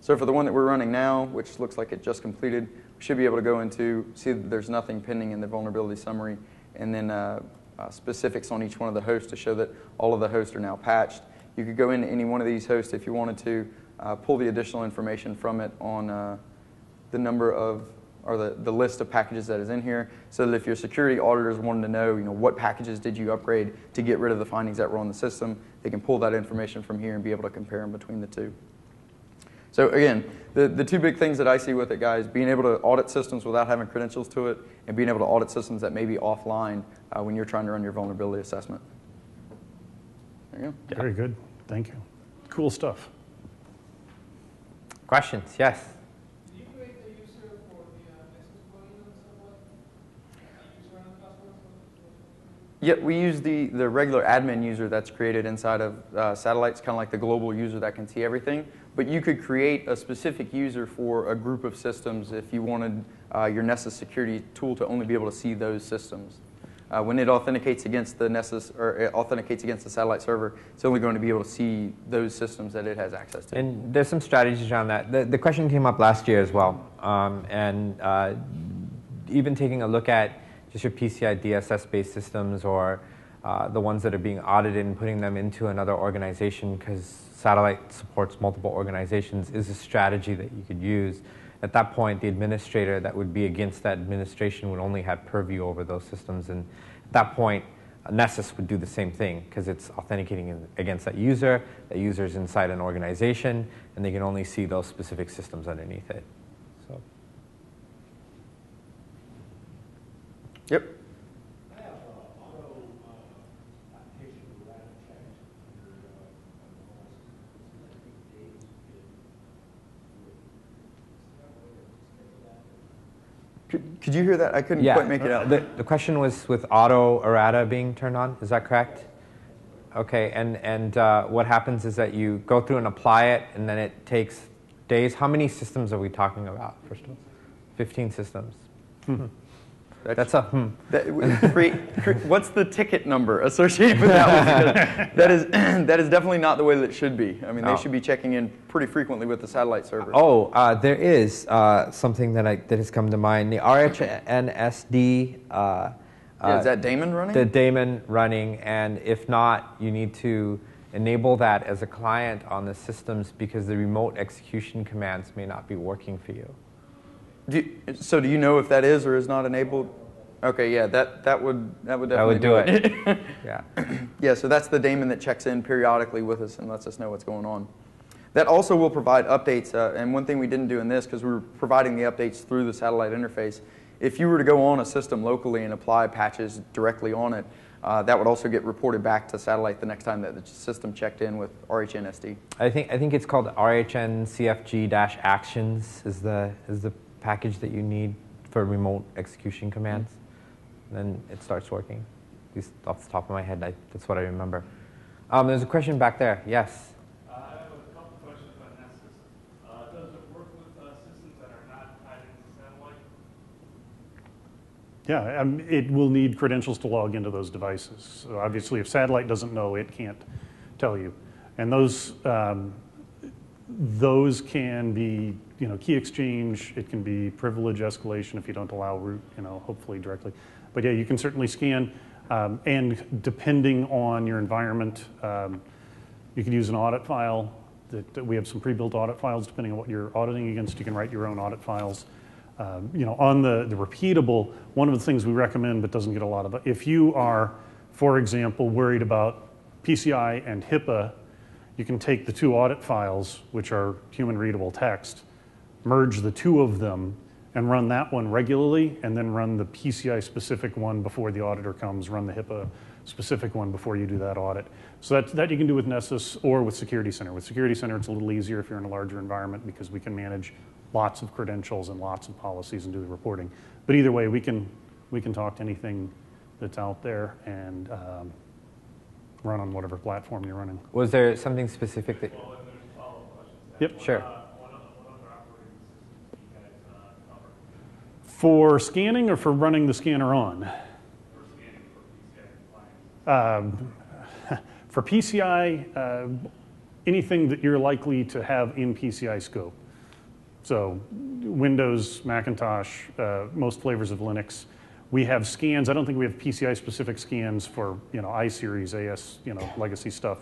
So for the one that we're running now, which looks like it just completed, we should be able to go into, see that there's nothing pending in the vulnerability summary, and then uh, uh, specifics on each one of the hosts to show that all of the hosts are now patched. You could go into any one of these hosts if you wanted to, uh, pull the additional information from it on uh, the number of or the, the list of packages that is in here so that if your security auditors wanted to know, you know what packages did you upgrade to get rid of the findings that were on the system, they can pull that information from here and be able to compare them between the two. So again, the, the two big things that I see with it, guys, being able to audit systems without having credentials to it and being able to audit systems that may be offline uh, when you're trying to run your vulnerability assessment. There you go. Very good. Thank you. Cool stuff. Questions? Yes. Did you create the user for the next deployment of satellites? Yeah, we use the, the regular admin user that's created inside of uh, satellites, kind of like the global user that can see everything. But you could create a specific user for a group of systems if you wanted uh, your Nessus security tool to only be able to see those systems. Uh, when it authenticates against the Nessus or it authenticates against the satellite server, it's only going to be able to see those systems that it has access to. And there's some strategies around that. The, the question came up last year as well. Um, and uh, even taking a look at just your PCI DSS based systems or uh, the ones that are being audited and putting them into another organization because satellite supports multiple organizations is a strategy that you could use. At that point, the administrator that would be against that administration would only have purview over those systems. And at that point, Nessus would do the same thing because it's authenticating against that user. That user is inside an organization, and they can only see those specific systems underneath it. So. Yep. I have uh, auto uh, application errata checks under uh, uh, I think days in. Is there a way to schedule that? Could, could you hear that? I couldn't Yeah. quite make it out. The, the question was with auto errata being turned on. Is that correct? Okay. And and uh, what happens is that you go through and apply it, and then it takes days. How many systems are we talking about? First of all, fifteen systems. That's a hmm. That, w- [laughs] create, what's the ticket number associated with that one? [laughs] That is [clears throat] that is definitely not the way that it should be. I mean, they should be checking in pretty frequently with the satellite server. Oh, uh, there is uh, something that I, that has come to mind. The RHNSD. Uh, yeah, uh, is that daemon running? the daemon running, and if not, you need to enable that as a client on the systems because the remote execution commands may not be working for you. Do you- so do you know if that is or is not enabled? Okay, yeah, that, that would that would That definitely would do it. [laughs] Yeah. yeah, so that's the daemon that checks in periodically with us and lets us know what's going on. That also will provide updates. Uh, and one thing we didn't do in this because we were providing the updates through the satellite interface. If you were to go on a system locally and apply patches directly on it, uh, that would also get reported back to satellite the next time that the system checked in with RHNSD. I think I think it's called RHN CFG actions is the is the package that you need for remote execution commands. And then it starts working. At least off the top of my head, I, that's what I remember. Um, there's a question back there. Yes. Uh, I have a couple questions on Nessus. Uh, Does it work with uh, systems that are not tied into satellite? Yeah, um, it will need credentials to log into those devices. So obviously, if satellite doesn't know, it can't tell you. And those, um, those can be, you know, key exchange. It can be privilege escalation if you don't allow root, you know, hopefully directly. But yeah, you can certainly scan. Um, and depending on your environment, um, you can use an audit file. That, that we have some pre-built audit files depending on what you're auditing against. You can write your own audit files. Um, you know, on the, the repeatable, one of the things we recommend but doesn't get a lot of, if you are, for example, worried about PCI and HIPAA, you can take the two audit files, which are human readable text, merge the two of them and run that one regularly, and then run the PCI specific one before the auditor comes, run the HIPAA specific one before you do that audit. So that, that you can do with Nessus or with Security Center. With Security Center, it's a little easier if you're in a larger environment because we can manage lots of credentials and lots of policies and do the reporting. But either way, we can, we can talk to anything that's out there and um, run on whatever platform you're running. Was there something specific that? Well, and there's follow-up questions. Yep. Sure. Uh, What other what other operating systems do you guys uh, cover For scanning or for running the scanner on? for scanning [laughs] for PCI compliance? Um, for PCI, uh, anything that you're likely to have in PCI scope. So Windows, Macintosh, uh, most flavors of Linux. We have scans. I don't think we have PCI specific scans for you know iSeries, AS, you know legacy stuff.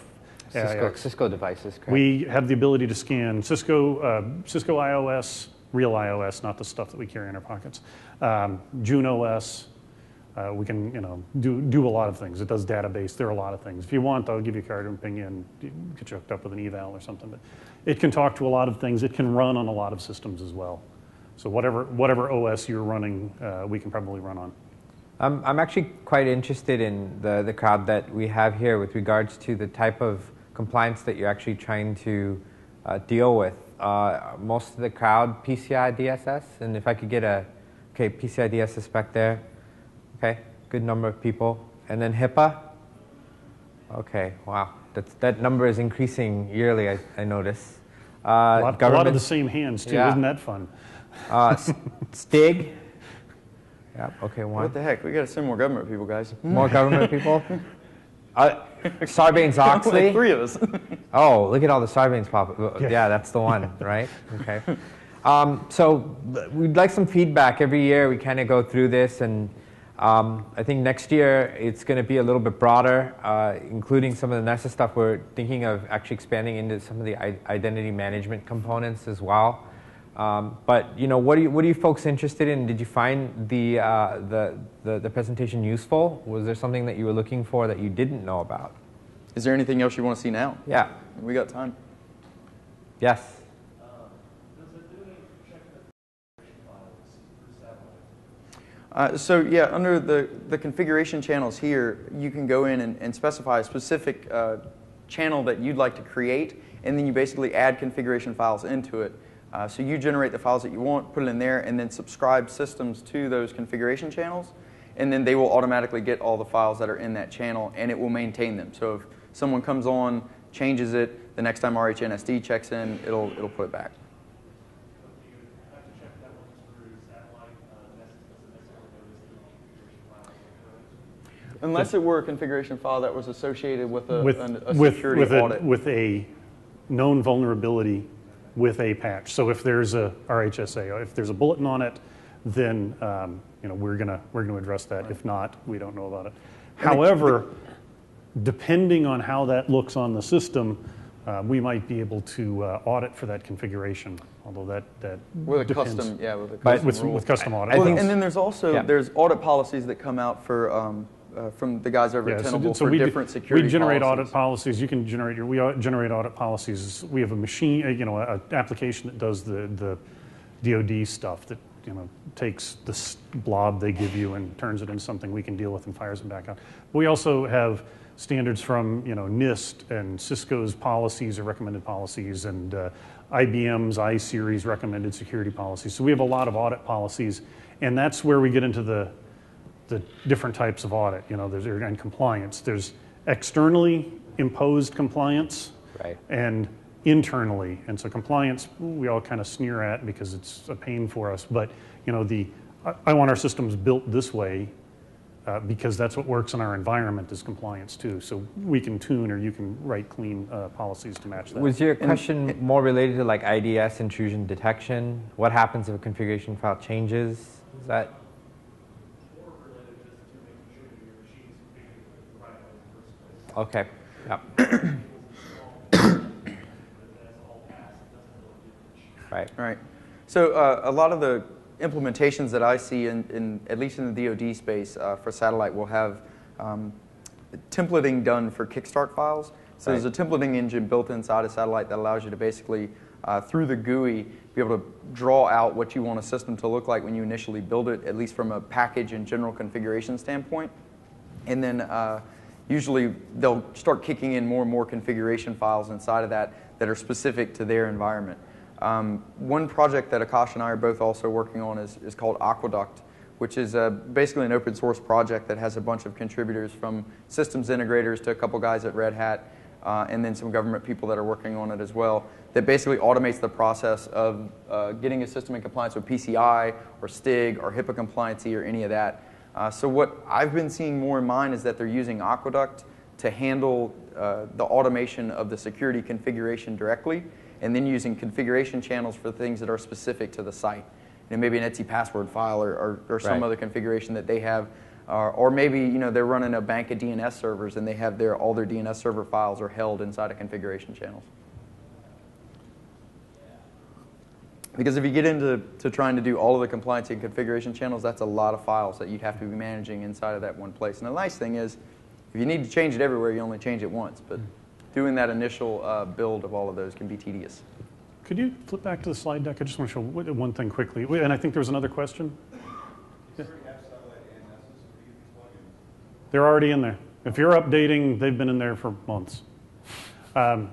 Cisco, Cisco devices, correct? We have the ability to scan Cisco, uh, Cisco iOS, real iOS, not the stuff that we carry in our pockets. Um, Junos. Uh, we can, you know, do do a lot of things. It does database. There are a lot of things. If you want, I'll give you a card and ping and get you hooked up with an eval or something. But it can talk to a lot of things. It can run on a lot of systems as well. So whatever whatever OS you're running, uh, we can probably run on. I'm, I'm actually quite interested in the, the crowd that we have here with regards to the type of compliance that you're actually trying to uh, deal with. Uh, most of the crowd PCI DSS, and if I could get a, okay, PCI DSS back there. Okay, good number of people. And then HIPAA. Okay, wow, That's, that number is increasing yearly, I, I notice. Uh, A lot, a lot of the same hands too. Yeah. Isn't that fun? uh, [laughs] STIG. Yeah. Okay. What the heck? We got to send more government people, guys. More government people. [laughs] Uh, Sarbanes [laughs] Only Oxley. three of us. [laughs] Oh, look at all the Sarbanes pop. Yeah. Yeah, that's the one, [laughs] right? Okay. Um, so we'd like some feedback every year. We kind of go through this, and um, I think next year it's going to be a little bit broader, uh, including some of the NASA stuff. We're thinking of actually expanding into some of the I- identity management components as well. Um, but you know, what are you what are you folks interested in? Did you find the, uh, the the the presentation useful? Was there something that you were looking for that you didn't know about? Is there anything else you want to see now? Yeah. We got time. Yes. Does it do any check the configuration files through satellite? Uh, so yeah, under the, the configuration channels here, you can go in and, and specify a specific uh, channel that you'd like to create, and then you basically add configuration files into it. Uh, so you generate the files that you want, put it in there, and then subscribe systems to those configuration channels, and then they will automatically get all the files that are in that channel, and it will maintain them. So if someone comes on, changes it, the next time RHNSD checks in, it'll, it'll put it back. But do you have to check that one through satellite, nec- doesn't necessarily notice the configuration file? Unless it were a configuration file that was associated with a, with, an- a with, security with, a, audit. with a known vulnerability with a patch. So if there's a RHSA, if there's a bulletin on it, then um, you know we're gonna we're gonna address that. If not, we don't know about it. However, depending on how that looks on the system, uh, we might be able to uh, audit for that configuration. Although that that With a depends. custom, yeah, with a custom with, with custom audit. I Well, think- and then there's also Yeah. there's audit policies that come out for um, uh, from the guys over at Yeah, so- Tenable so for we different security. We generate policies. audit policies. You can generate your, we generate audit policies. We have a machine, uh, you know, an application that does the, the DoD stuff that, you know, takes this blob they give you and turns it into something we can deal with and fires it back out. We also have standards from, you know, NIST and Cisco's policies or recommended policies and uh, IBM's I-Series recommended security policies. So we have a lot of audit policies, and that's where we get into the, the different types of audit. You know, there's and compliance. There's externally imposed compliance, Right. and internally. And so compliance, we all kind of sneer at because it's a pain for us. But you know, the I, I want our systems built this way uh, because that's what works in our environment is compliance too. So we can tune or you can write clean uh, policies to match that. Was your question more related to like IDS intrusion detection? What happens if a configuration file changes? Is that More related just to making sure that your machine's configured the right way in the first place. okay? Yep. But that's all passed, it doesn't really do much. [coughs] Right. Right. So uh, a lot of the implementations that I see in, in at least in the DoD space uh, for satellite will have um, templating done for Kickstart files. So there's a templating engine built inside a satellite that allows you to basically uh, through the GUI be able to draw out what you want a system to look like when you initially build it, at least from a package and general configuration standpoint. And then uh, usually they'll start kicking in more and more configuration files inside of that that are specific to their environment. Um, one project that Akash and I are both also working on is, is called Aqueduct, which is uh, basically an open source project that has a bunch of contributors from systems integrators to a couple guys at Red Hat, uh, and then some government people that are working on it as well, that basically automates the process of uh, getting a system in compliance with PCI or STIG or HIPAA compliancy or any of that. Uh, so what I've been seeing more in mine is that they're using Aqueduct to handle uh, the automation of the security configuration directly, and then using configuration channels for things that are specific to the site. You know, maybe an Etsy password file or, or, or some Right. other configuration that they have, uh, or maybe you know they're running a bank of DNS servers and they have their all their DNS server files are held inside of configuration channels. Because if you get into to trying to do all of the compliance and configuration channels, that's a lot of files that you'd have to be managing inside of that one place. And the nice thing is, if you need to change it everywhere, you only change it once. But doing that initial uh, build of all of those can be tedious. Could you flip back to the slide deck? I just want to show one one thing quickly. Wait, And I think there was another question. Yeah. They're already in there. If you're updating, they've been in there for months. Um,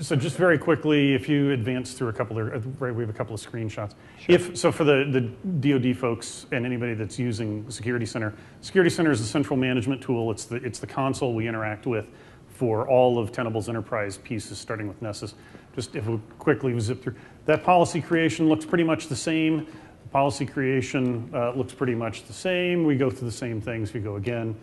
so just very quickly, if you advance through a couple of, right, we have a couple of screenshots. If so, for the the DoD folks and anybody that's using Security Center, Security Center is the central management tool. It's the it's the console we interact with for all of Tenable's enterprise pieces, starting with Nessus. Just if we quickly zip through, that policy creation looks pretty much the same. Policy creation uh, looks pretty much the same. We go through the same things. We go again.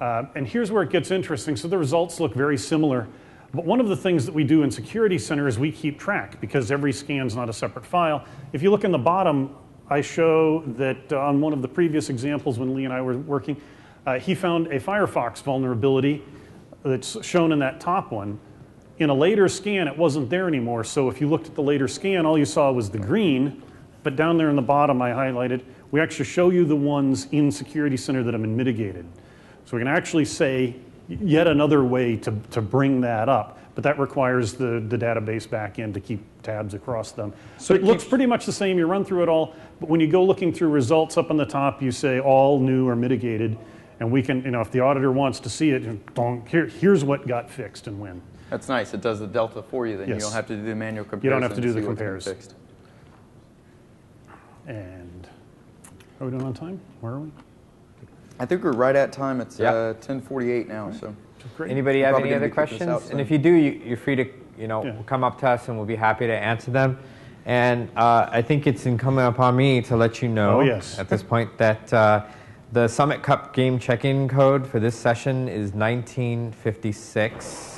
Uh, and here's where it gets interesting. So the results look very similar. But one of the things that we do in Security Center is we keep track because every scan is not a separate file. If you look in the bottom, I show that uh, on one of the previous examples when Lee and I were working, uh, he found a Firefox vulnerability that's shown in that top one. In a later scan, it wasn't there anymore. So if you looked at the later scan, all you saw was the green. But down there in the bottom, I highlighted, we actually show you the ones in Security Center that have been mitigated. So we can actually say yet another way to, to bring that up. But that requires the, the database backend to keep tabs across them. So it looks pretty much the same. You run through it all. But when you go looking through results up on the top, you say all new or mitigated. And we can, you know, if the auditor wants to see it, dong, here, here's what got fixed and when. That's nice. It does the delta for you. Then you don't have to do the manual comparison. You don't have to do the compares. fixed. And are we doing on time? Where are we? I think we're right at time. It's Yeah. uh, 10:48 now. So Great. Anybody have any other be kicking us questions? out And if you do, you, you're free to you know Yeah. come up to us, and we'll be happy to answer them. And uh, I think it's incumbent upon me to let you know Oh, yes. at this point that uh, the Summit Cup game check-in code for this session is 1956.